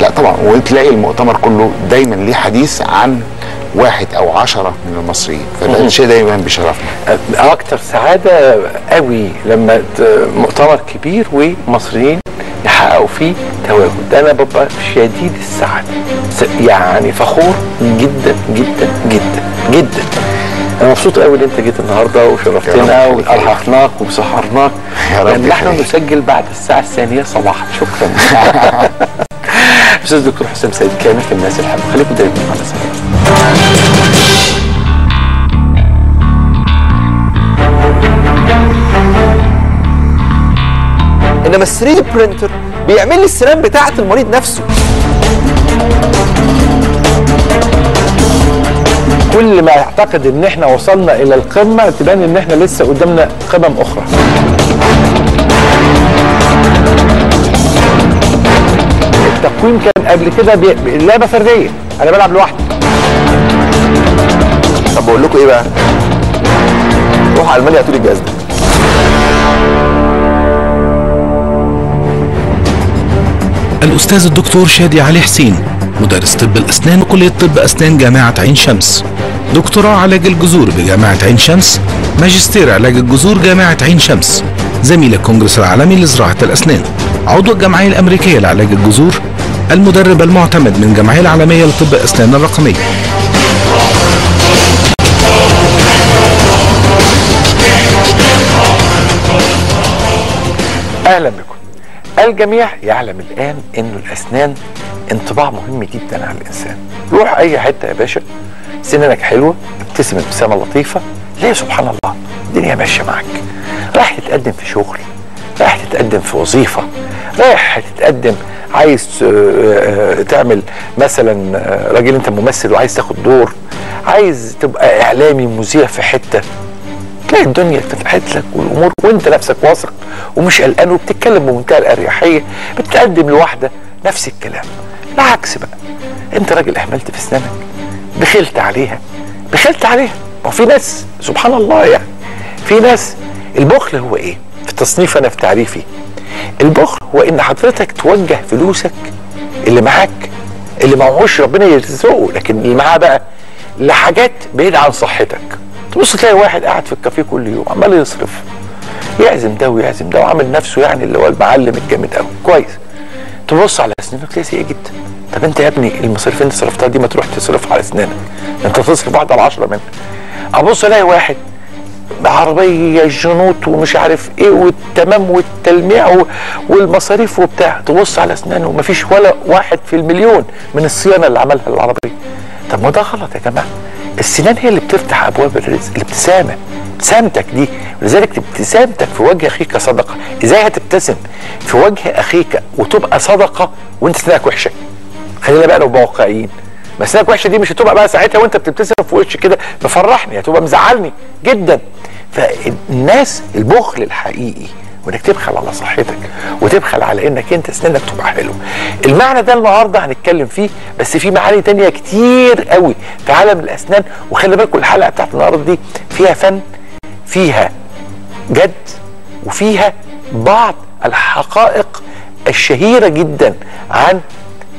لا طبعا وتلاقي المؤتمر كله دايما ليه حديث عن واحد أو عشرة من المصريين. فده شيء دايما بيشرفنا. أكتر سعادة قوي لما مؤتمر كبير ومصريين يحققوا فيه تواجد. أنا ببقى شديد السعادة. يعني فخور جدا جدا جدا جدا. أنا مبسوط قوي إن أنت جيت النهارده وشرفتنا. وارهقناك وسهرناك. لأن نحن يخليك. نسجل بعد الساعة الثانية صباحا. شكرا. أستاذ دكتور حسام سيد كامل في الناس الحلوه خليكم دايما على سلامه إنما ال 3 دي برينتر بيعمل لي السنان بتاعة المريض نفسه. كل ما يعتقد إن إحنا وصلنا إلى القمة تبان إن إحنا لسه قدامنا قمم أخرى. التقويم كان قبل كده لعبه فردية. أنا بلعب لوحدي. طب بقول لكم إيه بقى؟ روح المانيا هاتوا لي الجهاز ده الأستاذ الدكتور شادي علي حسين مدرس طب الأسنان وكلية طب أسنان جامعة عين شمس. دكتوراه علاج الجذور بجامعة عين شمس ماجستير علاج الجذور جامعة عين شمس. زميل الكونجرس العالمي لزراعة الأسنان. عضو الجمعية الأمريكية لعلاج الجذور. المدرب المعتمد من الجمعية العالمية لطب الأسنان الرقمية. أهلا بكم. الجميع يعلم الآن انه الأسنان انطباع مهم جدا على الإنسان. روح أي حتة يا باشا. سنانك حلوة ابتسم ابتسامة لطيفة. ليه سبحان الله. الدنيا ماشية معاك. رايح تتقدم في شغل رايح تتقدم في وظيفة رايح تتقدم عايز آه، آه، تعمل مثلا آه، راجل أنت ممثل وعايز تاخد دور عايز تبقى إعلامي مذيع في حتة. تلاقي الدنيا اتفتحت لك والامور وانت نفسك واثق ومش قلقان وبتتكلم بمنتهى الأريحية بتقدم لواحدة نفس الكلام. العكس بقى انت راجل اهملت في اسنانك بخلت عليها بخلت عليها. ما في ناس سبحان الله يعني في ناس البخل هو إيه؟ في تصنيف أنا في تعريفي. البخل هو إن حضرتك توجه فلوسك اللي معاك اللي معهوش ربنا يرزقه لكن اللي معاه بقى لحاجات بعيدة عن صحتك. تبص تلاقي واحد قاعد في الكافيه كل يوم عمال يصرف. يعزم ده ويعزم ده وعامل نفسه يعني اللي هو المعلم الجامد قوي كويس. تبص على أسنانك تلاقي سيئه جدا. طب أنت يا ابني المصاريف اللي أنت صرفتها دي ما تروح تصرفها على أسنانك. أنت تصرف واحدة على 10 منها. أبص ألاقي واحد عربية جنوط ومش عارف إيه والتمام والتلميع والمصاريف وبتاع. تبص على أسنانه. ومفيش ولا واحد في المليون من الصيانة اللي عملها العربية. طب ما ده غلط يا جماعة. السنان هي اللي بتفتح أبواب الرزق الابتسامة. ابتسامتك دي ولذلك ابتسامتك في وجه أخيك صدقة. إزاي هتبتسم؟ في وجه أخيك وتبقى صدقة وأنت سنانك وحشة. خلينا بقى نبقى واقعيين بس سنانك وحشة دي مش هتبقى بقى ساعتها وأنت بتبتسم في وشي كده مفرحني هتبقى مزعلني جدا. فالناس البخل الحقيقي وانك تبخل على صحتك وتبخل على إنك أنت سنانك تبقى حلوة. المعنى ده النهارده هنتكلم فيه بس في معاني تانية كتير قوي في عالم الأسنان وخلي بالكم الحلقة بتاعت النهارده دي فيها فن فيها جد وفيها بعض الحقائق الشهيرة جدا عن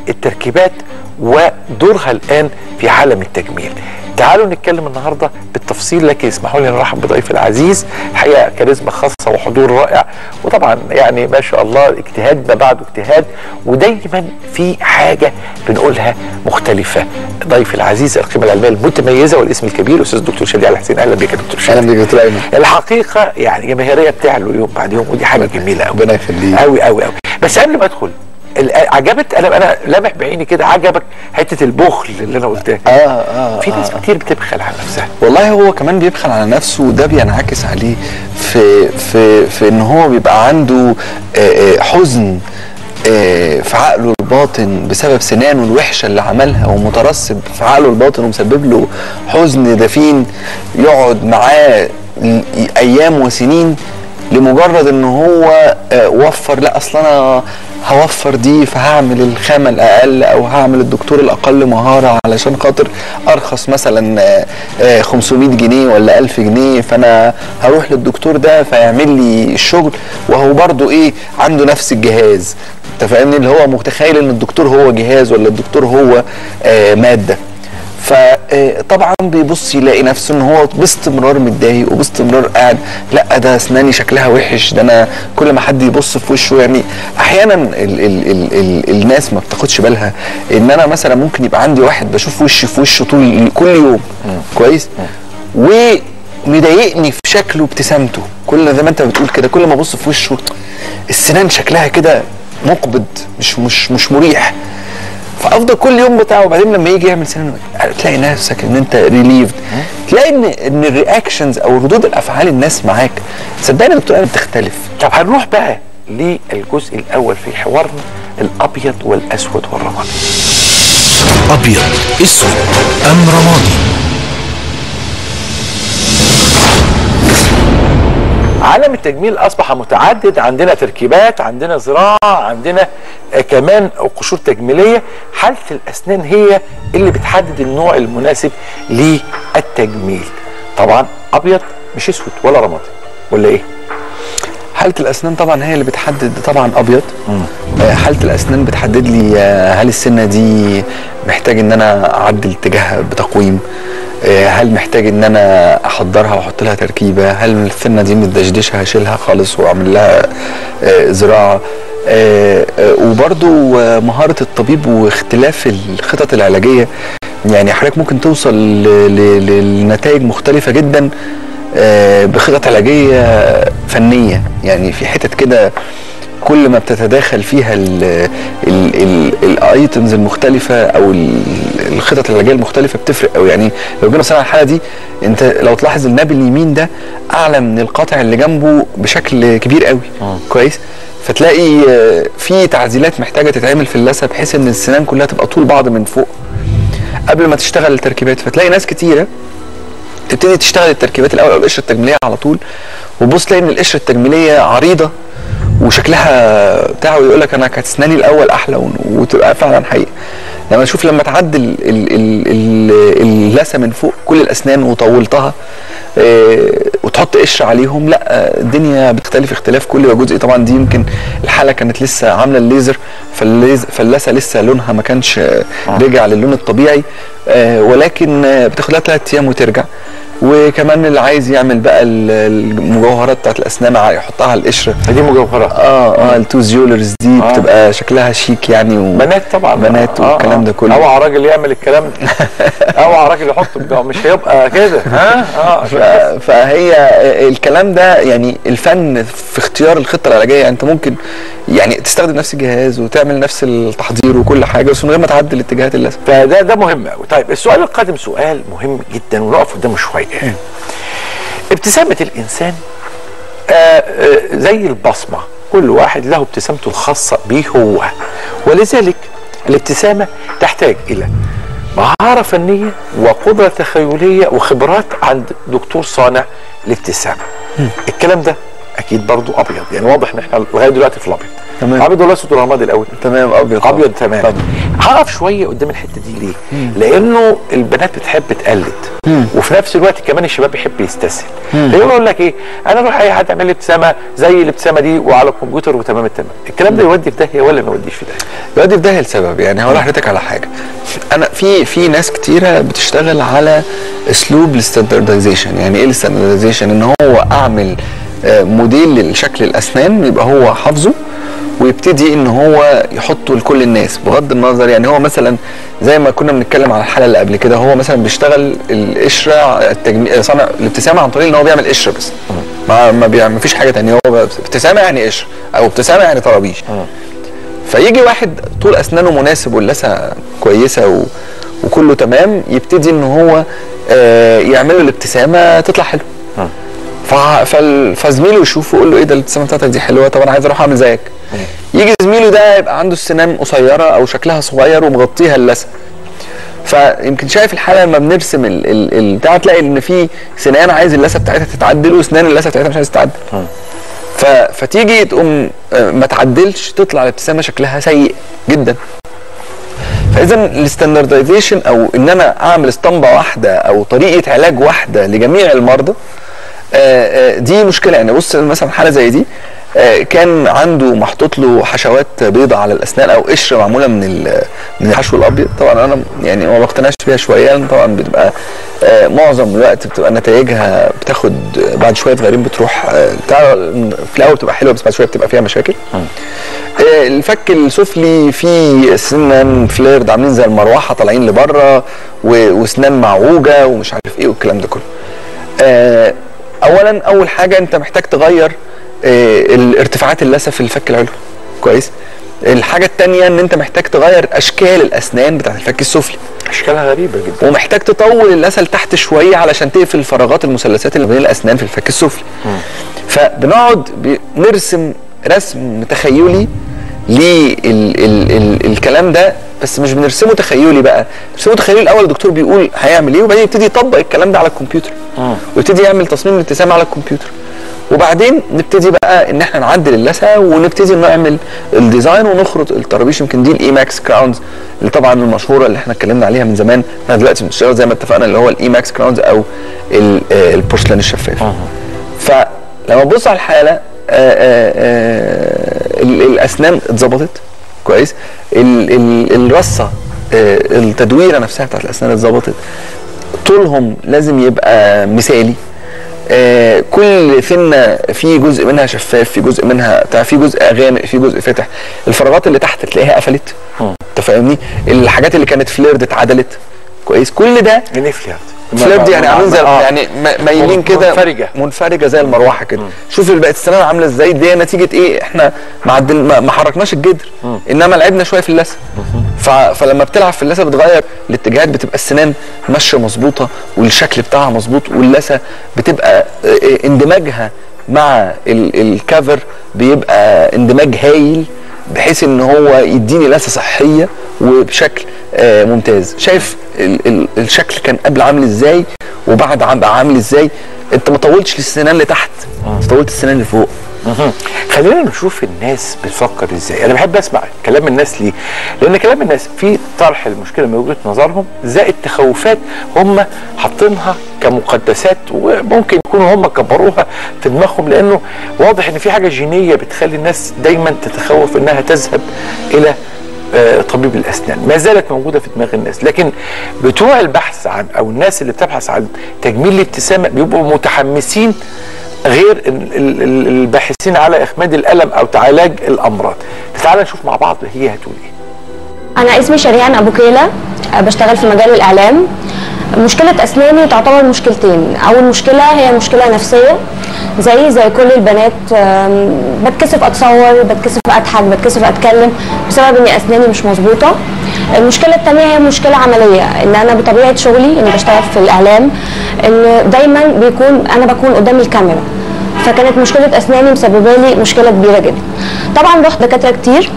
التركيبات ودورها الآن في عالم التجميل. تعالوا نتكلم النهارده بالتفصيل لكن اسمحوا لي نرحب بضيفي العزيز. الحقيقة كاريزما خاصة وحضور رائع. وطبعا يعني ما شاء الله اجتهاد ما بعده اجتهاد. ودايما في حاجة بنقولها مختلفة. ضيفي العزيز القيمة العلمية المتميزة والاسم الكبير الاستاذ دكتور شادي علي حسين. أهلا بك يا دكتور شادي. أهلا بيك يا دكتور أيمن. الحقيقة يعني جماهيرية بتعلو يوم بعد يوم ودي حاجة جميلة قوي ربنا يخليك. قوي قوي قوي بس قبل ما أدخل عجبت؟ أنا أنا لامح بعيني كده عجبك حتة البخل اللي أنا قلتها. آه آه في ناس كتير بتبخل على نفسها. والله هو كمان بيبخل على نفسه وده بينعكس عليه في في في إن هو بيبقى عنده آه، آه، حزن آه، في عقله الباطن بسبب سنانه الوحشة اللي عملها ومترسب في عقله الباطن ومسبب له حزن دفين يقعد معاه أيام وسنين لمجرد إن هو آه، وفر لا أصل أنا هوفر دي فهعمل الخامة الأقل أو هعمل الدكتور الأقل مهارة علشان خاطر أرخص مثلا آه، آه، 500 جنيه ولا 1000 جنيه. فأنا هروح للدكتور ده فيعمل لي الشغل وهو برضو إيه عنده نفس الجهاز. أنت فاهمني؟ اللي هو متخيل إن الدكتور هو جهاز ولا الدكتور هو آه، مادة. فطبعا بيبص يلاقي نفسه إن هو باستمرار متضايق وباستمرار قاعد. لا ده أسناني شكلها وحش. ده أنا كل ما حد يبص في وشه يعني أحيانا ال ال ال ال الناس ما بتاخدش بالها إن أنا مثلا ممكن يبقى عندي واحد بشوف وشي في وشه طول كل يوم. كويس؟ ومضايقني في شكله وابتسامته. كل زي ما أنت بتقول كده كل ما أبص في وشه السنان شكلها كده مقبض مش مش مش مريح. فأفضل كل يوم بتاعه وبعدين لما يجي يعمل سنان تلاقي نفسك إن أنت relieved تلاقي ان إن ال reactions أو ردود الأفعال الناس معاك صدقني يا دكتور أنا بتختلف. طب هنروح بقى للجزء الأول في حوارنا الأبيض والأسود والرمادي. أبيض أسود أم رمادي؟ عالم التجميل أصبح متعدد عندنا تركيبات عندنا زراعة عندنا آه، كمان قشور تجميلية حالة الأسنان هي اللي بتحدد النوع المناسب للتجميل. طبعا أبيض مش أسود ولا رمادي ولا إيه؟ حالة الأسنان طبعا هي اللي بتحدد طبعا أبيض. آه، حالة الأسنان بتحدد لي آه، هل السنة دي محتاج إن أنا أعدل اتجاهها بتقويم؟ هل محتاج إن أنا أحضرها وأحط لها تركيبة؟ هل السنة دي متدشدشه هشيلها خالص وأعمل لها آه، زراعة؟ وبرضو آه، مهارة الطبيب واختلاف الخطط العلاجية. يعني حضرتك ممكن توصل لنتائج مختلفة جدا بخطط علاجية فنية. يعني في حتت كده كل ما بتتداخل فيها الأيتمز المختلفة أو ال- الخطط العلاجيه المختلفة بتفرق قوي يعني لو جينا مثلا على الحالة دي أنت لو تلاحظ الناب اليمين ده أعلى من القاطع اللي جنبه بشكل كبير قوي كويس؟ فتلاقي آه، في تعديلات محتاجة تتعمل في اللثه بحيث إن السنان كلها تبقى طول بعض من فوق قبل ما تشتغل التركيبات. فتلاقي ناس كتيرة تبتدي تشتغل التركيبات الأول أو القشرة التجميلية على طول وبص تلاقي إن القشرة التجميلية عريضة وشكلها بتاعه يقول لك أنا كانت اسناني الأول أحلى وتبقى فعلا حقيقة. لما أشوف لما تعدل ال- ال- ال- اللثة من فوق كل الأسنان وطولتها آه، وتحط قشر عليهم لا آه، الدنيا بتختلف اختلاف كلي وجزئي طبعا دي يمكن الحالة كانت لسه عاملة الليزر فاللثة لسه لونها ما كانش آه، رجع للون الطبيعي ولكن بتاخد لها ثلاث أيام وترجع. وكمان اللي عايز يعمل بقى ال- المجوهرات بتاعت الأسنان يحطها على القشرة. دي مجوهرات. آه آه التو جولرز دي آه. بتبقى شكلها شيك يعني و... بنات طبعا. بنات آه، والكلام آه. ده كله. أوعى راجل يعمل الكلام ده. أوعى راجل يحط مش هيبقى كده. ها آه ف- فهي الكلام ده يعني الفن في اختيار الخطة العلاجية. يعني أنت ممكن يعني تستخدم نفس الجهاز وتعمل نفس التحضير وكل حاجة بس من غير ما تعدل اتجاهات اللثه فده ده مهم قوي طيب السؤال القادم سؤال مهم جدا ونقف قدامه شوية. يعني. ابتسامة الإنسان آه آه زي البصمة. كل واحد له ابتسامته الخاصة به هو. ولذلك الابتسامة تحتاج إلى مهارة فنية وقدرة تخيلية وخبرات عند دكتور صانع الابتسامة. الكلام ده أكيد برضو أبيض. يعني واضح إن إحنا لغاية دلوقتي في الأبيض. تمام. أبيض ولا أسود ولا رمادي الأول. تمام أبيض. أبيض تمام. هقف شوية قدام الحتة دي ليه؟ لأنه البنات بتحب تقلد. وفي نفس الوقت كمان الشباب بيحب يستسهل. فيقول يقول لك إيه؟ أنا أروح أي حد يعمل لي ابتسامة زي الابتسامه دي وعلى الكمبيوتر وتمام التمام. الكلام ده يودي في داهية ولا ما يوديش في داهية؟ يؤدي في ده لسبب. يعني هقول لحضرتك على حاجة. أنا في في ناس كتيرة بتشتغل على أسلوب ال standardization يعني إيه ال standardization إن هو أعمل موديل لشكل الأسنان يبقى هو حافظه ويبتدي إن هو يحطه لكل الناس بغض النظر يعني هو مثلا زي ما كنا بنتكلم على الحلقة اللي قبل كده هو مثلا بيشتغل القشرة التجمي... صنع الابتسامة عن طريق إن هو بيعمل قشرة بس. ما ما, فيش حاجة تانية هو ابتسامة يعني قشرة أو ابتسامة يعني طرابيش. فيجي واحد طول أسنانه مناسب واللثه كويسة و... وكله تمام يبتدي إن هو آه يعمل له الابتسامة تطلع. فال... فزميله يشوفه يقول له إيه ده الابتسامه بتاعتك دي حلوة؟ طب أنا عايز أروح أعمل زيك. يجي زميله ده يبقى عنده السنان قصيرة أو شكلها صغير ومغطيها اللثه فيمكن شايف الحالة لما بنرسم ال- ال- البتاع تلاقي إن في سنان عايز اللثة بتاعتها تتعدل وسنان اللثة بتاعتها مش عايز تتعدل. فتيجي تقوم آه، ما تعدلش تطلع الابتسامة شكلها سيء جدا. فاذا الستاندردايزيشن أو إن أنا أعمل اسطمبة واحدة أو طريقة علاج واحدة لجميع المرضى دي مشكلة. يعني بص مثلا حالة زي دي آه، كان عنده محطوط له حشوات بيضة على الأسنان أو قشره معمولة من من الحشو الأبيض. طبعا أنا يعني ما بقتنعش بيها شوية طبعا بتبقى آه، معظم الوقت بتبقى نتائجها بتاخد بعد شوية صغيرين بتروح آه، في الأول بتبقى حلوة بس بعد شوية بتبقى فيها مشاكل. آه، الفك السفلي فيه سنان فليرد عاملين زي المروحة طالعين لبره و- وسنان معوجة ومش عارف إيه والكلام ده كله. اولا أول حاجة أنت محتاج تغير آه، الارتفاعات اللثه في الفك العلوي كويس؟ الحاجة الثانية إن أنت محتاج تغير أشكال الأسنان بتاعت الفك السفلي. أشكالها غريبة جدا. ومحتاج تطول اللثه لتحت شوية علشان تقفل الفراغات المثلثات اللي بين الأسنان في الفك السفلي. فبنقعد نرسم رسم تخيلي للكلام ده؟ بس مش بنرسمه تخيلي بقى. بنرسمه تخيلي الأول الدكتور بيقول هيعمل إيه وبعدين يبتدي يطبق الكلام ده على الكمبيوتر. ويبتدي يعمل تصميم الابتسامة على الكمبيوتر. وبعدين نبتدي بقى إن إحنا نعدل اللثة ونبتدي نعمل ال design ونخرط الطرابيش يمكن دي ال E-max crowns اللي طبعا المشهورة اللي إحنا اتكلمنا عليها من زمان. إحنا دلوقتي بنشتغل زي ما اتفقنا اللي هو ال E-max crowns أو ال- آه، البورسلان الشفاف. فلما تبص على الحالة آه، آه، آه، ال- الأسنان اتظبطت كويس. ال- ال- الرصه آه، التدويرة نفسها بتاعت الأسنان اتظبطت. طولهم لازم يبقى مثالي. آه كل سنه في جزء منها شفاف في جزء منها بتاع في جزء غامق في جزء فاتح. الفراغات اللي تحت تلاقيها قفلت. أنت فاهمني؟ الحاجات اللي كانت فليرد اتعدلت. كويس. كل ده يعني فليرد؟ فليرد يعني عاملين زي آه. يعني مايلين كده منفرجة. منفرجة زي المروحة كده. شوف بقت السنان عاملة إزاي. دي نتيجة إيه؟ إحنا ما ما حركناش الجدر. إنما لعبنا شوية في اللثه. فلما بتلعب في اللثه بتغير الاتجاهات بتبقى السنان ماشية مظبوطة والشكل بتاعها مظبوط واللثه بتبقى آه، آه، اندماجها مع ال... الكفر بيبقى اندماج هايل. بحيث إن هو يديني لثه صحية وبشكل آه ممتاز. شايف ال ال الشكل كان قبل عامل إزاي؟ وبعد عامل إزاي؟ انت ما طولتش السنان لتحت انت طولت السنان لفوق. خلينا نشوف الناس بتفكر إزاي. أنا بحب اسمع كلام الناس ليه لأن كلام الناس في طرح المشكلة من وجهة نظرهم زائد تخوفات هم حاطينها كمقدسات وممكن يكونوا هم كبروها في دماغهم لأنه واضح إن في حاجة جينية بتخلي الناس دايما تتخوف إنها تذهب إلى آه، طبيب الأسنان. ما زالت موجودة في دماغ الناس. لكن بتوع البحث عن أو الناس اللي بتبحث عن تجميل الابتسامة بيبقوا متحمسين غير ال- ال- ال- الباحثين على إخماد الألم أو علاج الأمراض. تعال نشوف مع بعض هي هتقول إيه. أنا اسمي شريان أبو كيلة. أه، بشتغل في مجال الإعلام. مشكلة أسناني تعتبر مشكلتين. أول مشكلة هي مشكلة نفسية. زي زي كل البنات بتكسف أتصور بتكسف أضحك بتكسف أتكلم بسبب إن أسناني مش مظبوطة. المشكلة التانية هي مشكلة عملية إن أنا بطبيعة شغلي إني بشتغل في الإعلام إن دايما بيكون أنا بكون قدام الكاميرا. فكانت مشكلة أسناني مسببة لي مشكلة كبيرة جدا. طبعا رحت دكاترة كتير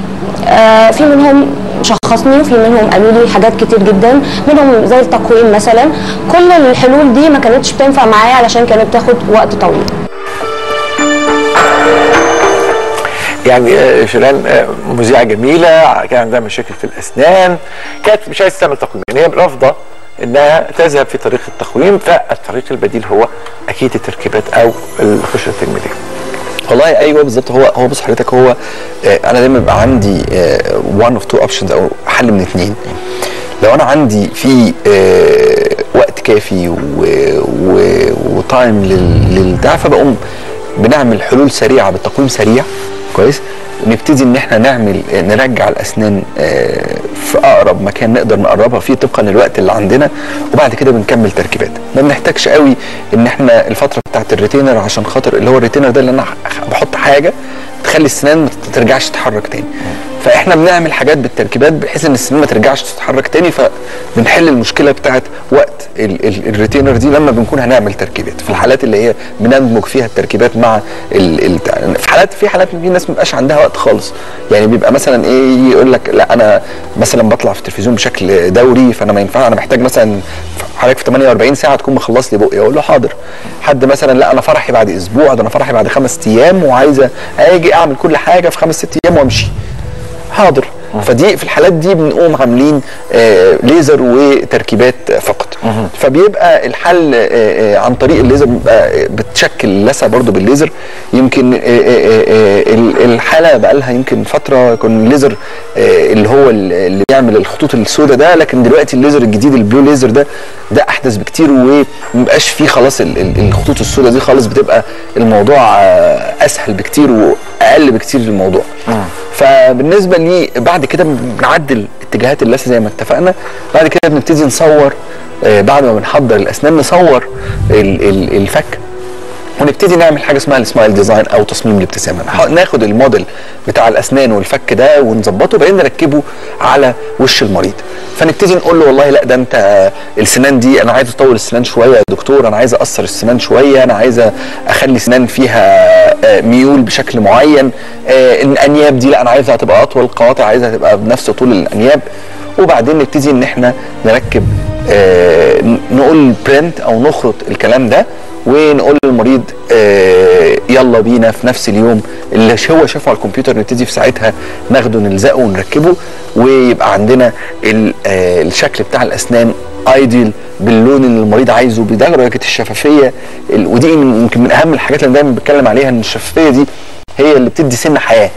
آه، في منهم شخصني وفي منهم قالوا لي حاجات كتير جدا منهم زي التقويم مثلا. كل الحلول دي ما كانتش بتنفع معايا علشان كانت بتاخد وقت طويل. يعني آه، شيرين آه، مذيعة جميلة كان عندها مشاكل في الأسنان كانت مش عايزة تعمل تقويم يعني هي رافضة إنها تذهب في طريق التقويم فالطريق البديل هو أكيد التركيبات أو القشره التجميلية. والله أيوه بالظبط هو هو بص حضرتك هو آه، أنا دايما بيبقى عندي one of two options أو حل من اثنين لو أنا عندي في وقت كافي و time للبتاع فبقوم بنعمل حلول سريعة بالتقويم سريع. كويس نبتدي إن إحنا نعمل نرجع الأسنان آه، في أقرب مكان نقدر نقربها فيه طبقا للوقت اللي عندنا وبعد كده بنكمل تركيبات. ما بنحتاجش قوي إن إحنا الفترة بتاعت الريتينر عشان خاطر اللي هو الريتينر ده اللي أنا بحط حاجة تخلي السنان ما ترجعش تتحرك تاني. فاحنا بنعمل حاجات بالتركيبات بحيث إن السنان ما ترجعش تتحرك تاني فبنحل المشكلة بتاعت وقت ال- ال- الريتينر دي لما بنكون هنعمل تركيبات. في الحالات اللي هي بندمج فيها التركيبات مع ال ال في حالات في حالات في ناس ما بيبقاش عندها وقت خالص. يعني بيبقى مثلا إيه يقول لك لا أنا مثلا بطلع في التلفزيون بشكل دوري فأنا ما ينفع أنا محتاج مثلا حضرتك في 48 ساعة تكون مخلص لي بقي. أقول له حاضر. حد مثلا لا أنا فرحي بعد أسبوع ده أنا فرحي بعد خمس أيام وعايزه أجي أعمل كل حاجة في خمس ست أيام وأمشي. حاضر. فدي في الحالات دي بنقوم عاملين آه ليزر وتركيبات فقط. فبيبقى الحل آه آه عن طريق الليزر بيبقى آه، بتشكل اللثه برضو بالليزر. يمكن آه آه آه ال- الحالة بقى لها يمكن فترة كان الليزر آه اللي هو ال- اللي بيعمل الخطوط السوداء ده لكن دلوقتي الليزر الجديد البلو ليزر ده ده أحدث بكتير ومبقاش فيه خلاص ال- ال- الخطوط السوداء دي خالص. بتبقى الموضوع آه، أسهل بكتير وأقل بكتير الموضوع. فبالنسبة لي بعد كده بنعدل اتجاهات اللثة زي ما اتفقنا. بعد كده بنبتدي نصور آه، بعد ما بنحضر الأسنان نصور ال- ال- الفك. ونبتدي نعمل حاجة اسمها ال smile design أو تصميم الابتسامه ناخد الموديل بتاع الأسنان والفك ده ونظبطه وبعدين نركبه على وش المريض. فنبتدي نقول له والله لا ده أنت السنان دي أنا عايز أطول السنان شوية يا دكتور أنا عايز أقصر السنان شوية أنا عايز أخلي سنان فيها آه، ميول بشكل معين. آه، الأنياب دي لا أنا عايزها تبقى أطول القواطع عايزها تبقى بنفس طول الأنياب. وبعدين نبتدي إن إحنا نركب آه، نقول برنت أو نخرط الكلام ده ونقول للمريض آه، يلا بينا في نفس اليوم. اللي هو شافه على الكمبيوتر نبتدي في ساعتها ناخده نلزقه ونركبه ويبقى عندنا آه، الشكل بتاع الأسنان ideal باللون اللي المريض عايزه بدرجه الشفافية ال- ودي من- يمكن من أهم الحاجات اللي دايما بتكلم عليها إن الشفافية دي هي اللي بتدي سن حياة.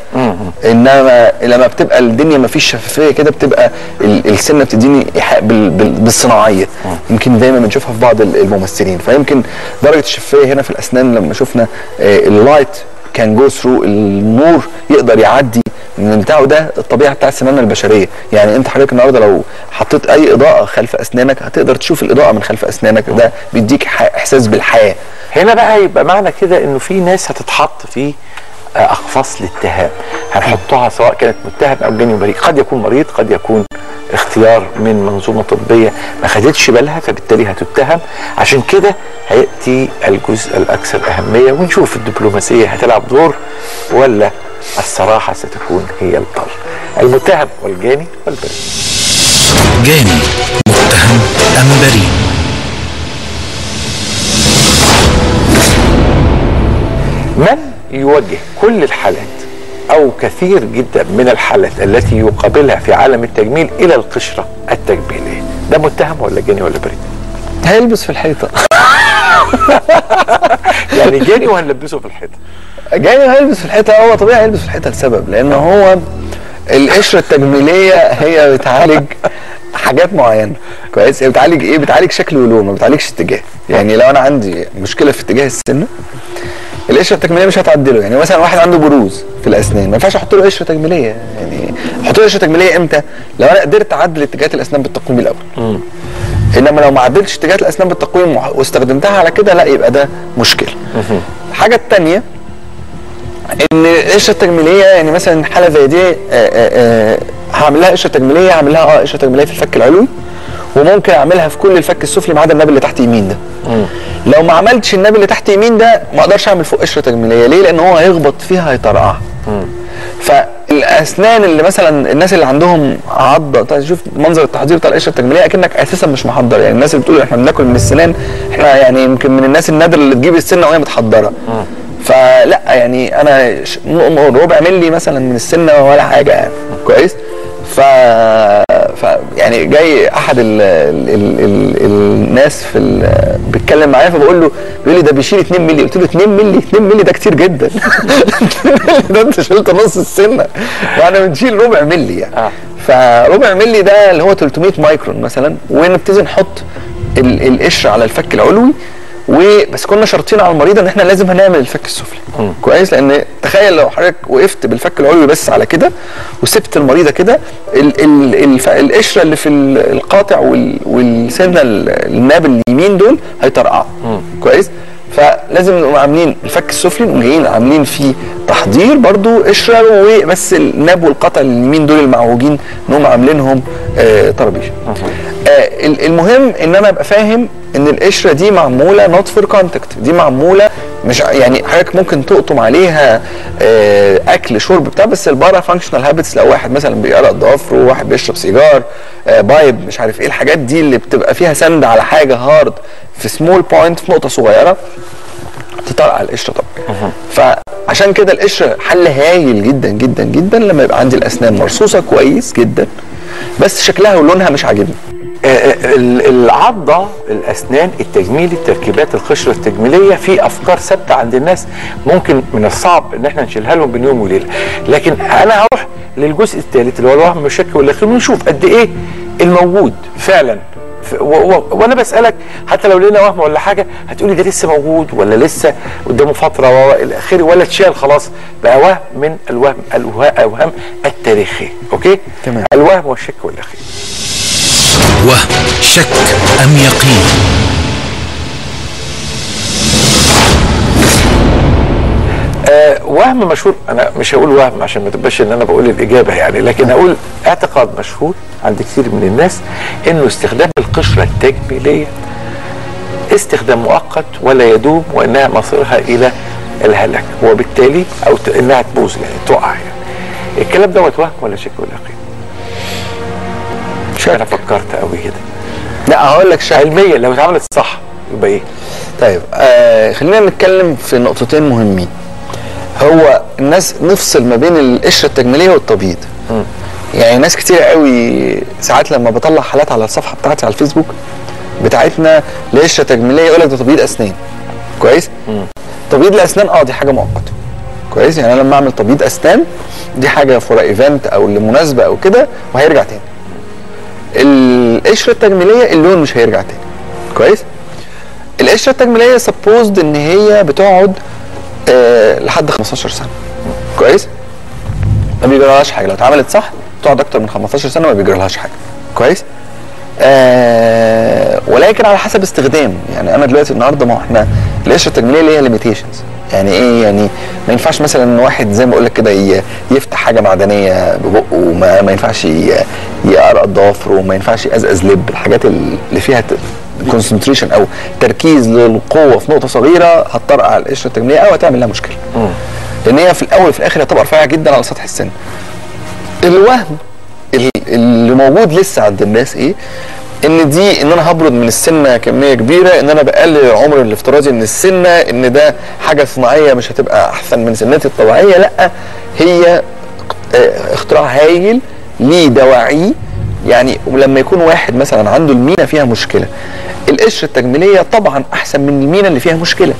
إنما لما بتبقى الدنيا ما فيش شفافية كده بتبقى ال- السنة بتديني إيحاء بال- بال- بالصناعية. يمكن دايما بنشوفها في بعض ال- الممثلين. فيمكن درجة الشفافية هنا في الأسنان لما شفنا ال light can go through النور يقدر يعدي بتاعه ده الطبيعة بتاع السنان البشرية. يعني انت حضرتك النهارده لو حطيت أي إضاءة خلف أسنانك هتقدر تشوف الإضاءة من خلف أسنانك. ده بيديك إحساس بالحياة. هنا بقى يبقى معنى كده إنه في ناس هتتحط في آه، أقفاص الاتهام هنحطها سواء كانت متهم أو جاني بريء قد يكون مريض قد يكون اختيار من منظومة طبية ما خدتش بالها فبالتالي هتتهم. عشان كده هيأتي الجزء الأكثر أهمية ونشوف الدبلوماسية هتلعب دور ولا الصراحة ستكون هي الطر المتهم والجاني والبريء جاني متهم أم بريء من يوجه كل الحالات أو كثير جدا من الحالات التي يقابلها في عالم التجميل إلى القشرة التجميلية؟ ده متهم ولا جاني ولا بريء هيلبس في الحيطة. يعني جاني وهنلبسه في الحيطة. جاي هيلبس في الحيطة هو طبيعي هيلبس في الحيطة لسبب لأن هو القشرة التجميلية هي بتعالج حاجات معينة. كويس؟ هي بتعالج إيه؟ بتعالج شكل ولون ما بتعالجش اتجاه. يعني لو أنا عندي مشكلة في اتجاه السنة القشرة التجميلية مش هتعدله. يعني مثلا واحد عنده بروز في الأسنان ما ينفعش أحط له قشرة تجميلية. يعني أحط له قشرة تجميلية إمتى؟ لو أنا قدرت أعدل اتجاهات الأسنان بالتقويم الأول. إنما لو ما عدلتش اتجاهات الأسنان بالتقويم وأستخدمتها على كده لا يبقى ده مشكلة. الحاجة الثانية إن القشرة التجميلية يعني مثلا حالة زي دي آه، آه، آه، هعمل لها قشرة تجميلية هعمل لها آه قشرة تجميلية في الفك العلوي وممكن أعملها في كل الفك السفلي ما عدا النبي اللي تحت يمين ده. لو ما عملتش النبي اللي تحت يمين ده ما أقدرش أعمل فوق قشرة تجميلية. ليه؟ لأن هو هيخبط فيها هيطرقعها. فالأسنان اللي مثلا الناس اللي عندهم عضه طيب شوف منظر التحضير بتاع القشرة التجميلية أكنك أساسا مش محضر. يعني الناس اللي بتقول إحنا بناكل من السنان إحنا يعني يمكن من الناس النادرة اللي تجيب السنة وهي متحضرة. فلا يعني أنا ربع ملي مثلا من السنة ولا حاجة يعني. كويس. ف... ف يعني جاي أحد ال... ال... ال... ال... الناس في ال... بيتكلم معايا فبقول له بيقول لي ده بيشيل 2 مللي. قلت له 2 مللي؟ 2 مللي ده كتير جدا. ده أنت شلت نص السنة وإحنا بنشيل ربع مللي يعني. آه. فربع مللي ده اللي هو 300 مايكرون مثلا ونبتدي نحط ال... القشر على الفك العلوي. وبس كنا شرطين على المريض ان إحنا لازم هنعمل الفك السفلي. كويس لأن تخيل لو حضرتك وقفت بالفك العلوي بس على كده وسبت المريضة كده القشرة اللي في ال- القاطع وال- والسنة ال- الناب اليمين دول هيطرقعوا. كويس؟ فلازم نبقى عاملين الفك السفلي نقوم جايين عاملين فيه تحضير برضو قشرة وبس الناب والقطع اليمين دول المعوجين نقوم عاملينهم آه طرابيش آه ال- المهم إن أنا أبقى فاهم إن القشرة دي معمولة not for contact دي معمولة مش يعني حضرتك ممكن تقطم عليها آه أكل شرب بتاع بس ال parafunctional habits لو واحد مثلا بيقرقض ضوافره واحد بيشرب سيجار آه pipe مش عارف إيه الحاجات دي اللي بتبقى فيها سند على حاجة hard في small point في نقطة صغيرة تطرقع القشرة طبعا. فعشان كده القشرة حل هايل جدا جدا جدا لما يبقى عندي الأسنان مرصوصة كويس جدا بس شكلها ولونها مش عاجبني. العضة الأسنان التجميلي التركيبات القشرة التجميلية في أفكار ثابتة عند الناس ممكن من الصعب إن إحنا نشيلها لهم بين يوم وليلة. لكن أنا هروح للجزء الثالث اللي هو الوهم الشك واليقين ونشوف قد إيه الموجود فعلا. وأنا بسألك حتى لو لقينا وهم ولا حاجة هتقولي ده لسه موجود ولا لسه قدامه فترة والى آخره ولا اتشال خلاص؟ بقى وهم من الوهم الاوهام التاريخيه أوكي؟ تمام. الوهم والشك واليقين وهم شك أم يقين؟ آه، وهم مشهور. أنا مش هقول وهم عشان ما تبقاش إن أنا بقول الإجابة يعني لكن هقول اعتقاد مشهور عند كثير من الناس إنه استخدام القشرة التجميلية استخدام مؤقت ولا يدوم وإنها مصيرها إلى الهلاك وبالتالي أو إنها تبوظ يعني تقع يعني. الكلام دوت وهم ولا شك ولا يقين؟ شك. أنا فكرت قوي كده. لا هقول لك شك علميا لو اتعملت صح يبقى إيه؟ طيب آه خلينا نتكلم في نقطتين مهمين. هو الناس نفصل ما بين القشرة التجميلية والتبييض. يعني ناس كتير قوي ساعات لما بطلع حالات على الصفحة بتاعتي على الفيسبوك بتاعتنا لقشرة تجميلية يقول لك ده تبييض أسنان. كويس؟ تبييض الأسنان آه دي حاجة مؤقتة. كويس؟ يعني أنا لما أعمل تبييض أسنان دي حاجة for event أو لمناسبة أو كده وهيرجع تاني. القشرة التجميلية اللون مش هيرجع تاني. كويس؟ القشرة التجميلية supposed إن هي بتقعد آه لحد 15 سنة. كويس؟ ما بيجرالهاش حاجة. لو اتعملت صح تقعد أكتر من 15 سنة ما بيجرالهاش حاجة. كويس؟ آه ولكن على حسب استخدام. يعني أنا دلوقتي النهارده ما إحنا القشرة التجميلية ليها limitations يعني إيه؟ يعني ما ينفعش مثلا واحد زي ما أقول لك كده يفتح حاجة معدنية ببقه وما ما ينفعش ي- يقرقض ضوافره وما ينفعش يقزقز لب الحاجات اللي فيها concentration أو تركيز للقوة في نقطة صغيرة هتطرقع القشرة التجميلية أو هتعمل لها مشكلة. لأن هي في الأول وفي الآخر هتبقى رفيعة جدا على سطح السن. الوهم ال- اللي موجود لسه عند الناس إيه؟ إن دي إن أنا هبرد من السنة كمية كبيرة إن أنا بقلل العمر الافتراضي من السنة إن ده حاجة صناعية مش هتبقى أحسن من سنتي الطبيعية لأ هي آه، اختراع هايل ليه دواعيه يعني ولما يكون واحد مثلا عنده المينا فيها مشكلة القشره التجميلية طبعا أحسن من المينا اللي فيها مشكلة.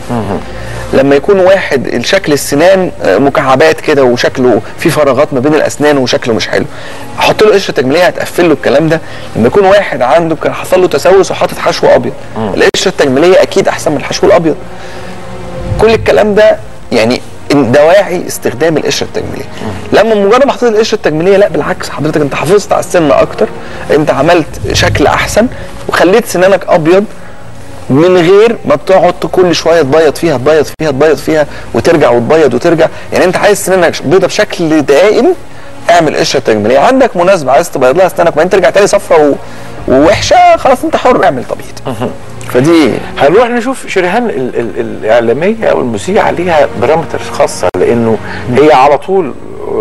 لما يكون واحد الشكل السنان آه، مكعبات كده وشكله في فراغات ما بين الأسنان وشكله مش حلو. أحط له قشره تجميليه هتقفل له الكلام ده. لما يكون واحد عنده كان حصل له تسوس وحاطط حشو أبيض القشره التجميلية أكيد أحسن من الحشو الأبيض. كل الكلام ده يعني دواعي استخدام القشره التجميلية لما مجرد ما حطيت القشره التجميلية لا بالعكس حضرتك أنت حافظت على السن أكتر أنت عملت شكل أحسن وخليت سنانك أبيض من غير ما بتقعد كل شوية تبيض فيها تبيض فيها تبيض فيها وترجع وتبيض وترجع يعني أنت عايز سنانك بيضة بشكل دائم اعمل قشره تجميلية عندك مناسبة عايز تبيض لها سنانك وبعدين ترجع تاني صفرا. ووحشة خلاص انت حر اعمل تبييض. فدي هنروح نشوف شريهان ال ال الإعلامية أو المذيعه ليها parameters خاصة لأنه هي على طول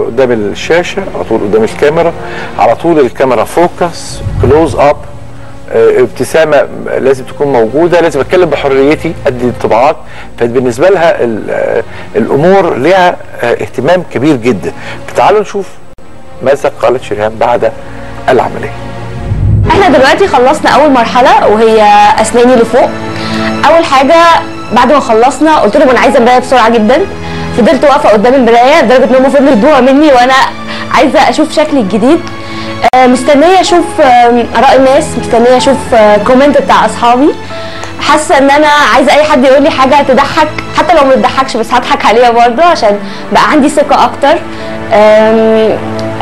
قدام الشاشة على طول قدام الكاميرا على طول الكاميرا focus close up ابتسامة لازم تكون موجودة لازم أتكلم بحريتي أدي انطباعات. فبالنسبة لها ال- آه، الأمور لها آه، اهتمام كبير جدا. تعالوا نشوف ماذا قالت شريهان بعد العملية. إحنا دلوقتي خلصنا اول مرحلة وهي اسناني اللي فوق اول حاجة بعد ما خلصنا قلت لهم أنا عايزة مرايه بسرعة جدا. فضلت واقفة قدام المراية لدرجة إن هم فضلوا يدوها مني وأنا عايزة أشوف شكلي الجديد. آه، مستنية أشوف آم، آراء الناس مستنية أشوف آه، كومنت بتاع أصحابي. حاسة إن أنا عايزة أي حد يقول لي حاجة تضحك. حتى لو ما تضحكش بس هضحك عليها برضه عشان بقى عندي ثقة أكتر.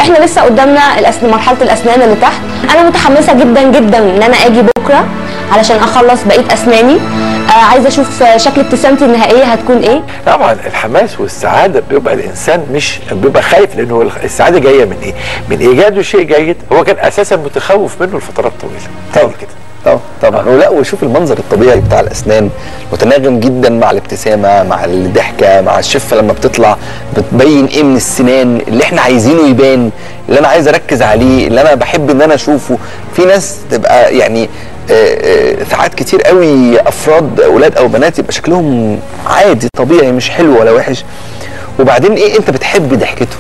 إحنا لسه قدامنا الأسن... مرحلة الأسنان اللي تحت. أنا متحمسة جدا جدا إن أنا آجي بكرة علشان أخلص بقية أسناني. آه عايزة أشوف شكل ابتسامتي النهائية هتكون إيه. طبعا الحماس والسعادة بيبقى الإنسان مش بيبقى خايف لأن هو السعادة جاية من إيه؟ من ايجاده شيء جيد. هو كان أساسا متخوف منه لفترات طويلة. تاني كده. طبعا. طبعا. ولا وشوف المنظر الطبيعي بتاع الأسنان. متناغم جدا مع الابتسامة مع الضحكة مع الشفة لما بتطلع بتبين إيه من السنان اللي إحنا عايزينه يبان اللي أنا عايز أركز عليه اللي أنا بحب إن أنا أشوفه. في ناس تبقى يعني آه، آه، ساعات كتير قوي أفراد أولاد أو بنات يبقى شكلهم عادي طبيعي مش حلو ولا وحش. وبعدين إيه أنت بتحب ضحكته.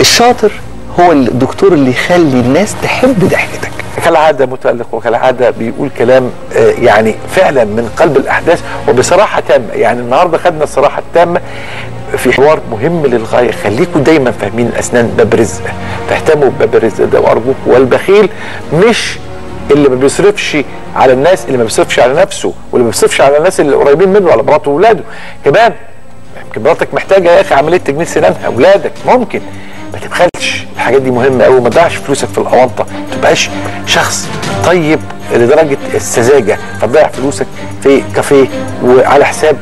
الشاطر هو الدكتور اللي يخلي الناس تحب ضحكتك. كالعادة متألق وكالعادة بيقول كلام آه، يعني فعلا من قلب الأحداث وبصراحة تامة. يعني النهارده خدنا الصراحة التامة في حوار مهم للغاية. خليكم دايما فاهمين الأسنان باب رزق فاهتموا بباب الرزق ده وارجوكم والبخيل مش اللي ما بيصرفش على الناس اللي ما بيصرفش على نفسه واللي ما بيصرفش على الناس اللي قريبين منه على مراته واولاده كمان يمكن مراتك محتاجة يا أخي عملية تجميل سنانها أولادك ممكن. ما تبخلش. الحاجات دي مهمة قوي ما تضيعش فلوسك في الأونطة. ما تبقاش شخص طيب لدرجة السذاجة. فتضيع فلوسك في كافيه وعلى حساب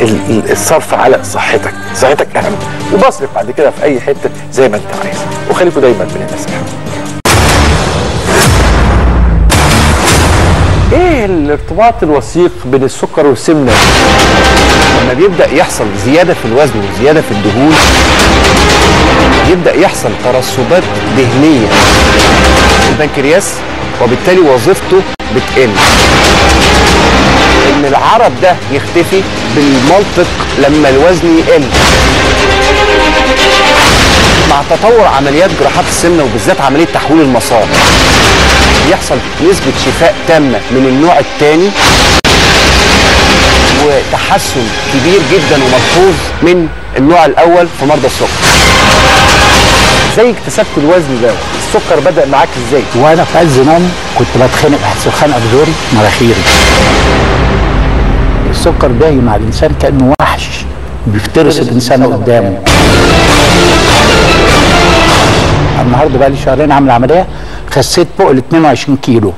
ال- ال- الصرف على صحتك. صحتك أهم. وبصرف بعد كده في أي حتة زي ما أنت عايز. وخليكم دايما من الناس إيه الارتباط الوثيق بين السكر والسمنة؟ لما بيبدأ يحصل زيادة في الوزن وزيادة في الدهون يبدأ يحصل ترسبات دهنيه في البنكرياس وبالتالي وظيفته بتقل. إن العرض ده يختفي بالمنطق لما الوزن يقل. مع تطور عمليات جراحات السمنة وبالذات عملية تحويل المسار يحصل نسبة شفاء تامة من النوع الثاني وتحسن كبير جدا وملحوظ من النوع الأول في مرضى السكر. إزاي اكتسبت الوزن ده؟ السكر بدأ معاك إزاي؟ وأنا في عز نومي كنت بتخانق احس خنقه في زوري مناخيري السكر باين مع الإنسان كأنه وحش بيفترس الإنسان قدامه. النهارده بقى لي شهرين عامل عملية خسيت فوق ال 22 كيلو.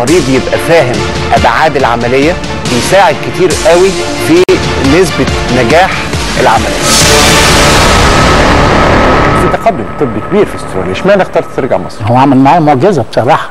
المريض يبقى فاهم أبعاد العملية بيساعد كتير قوي في نسبة نجاح العملية. في تقدم طبي كبير في استراليا اشمعنى اخترت ترجع مصر؟ هو عمل معايا معجزة بصراحة.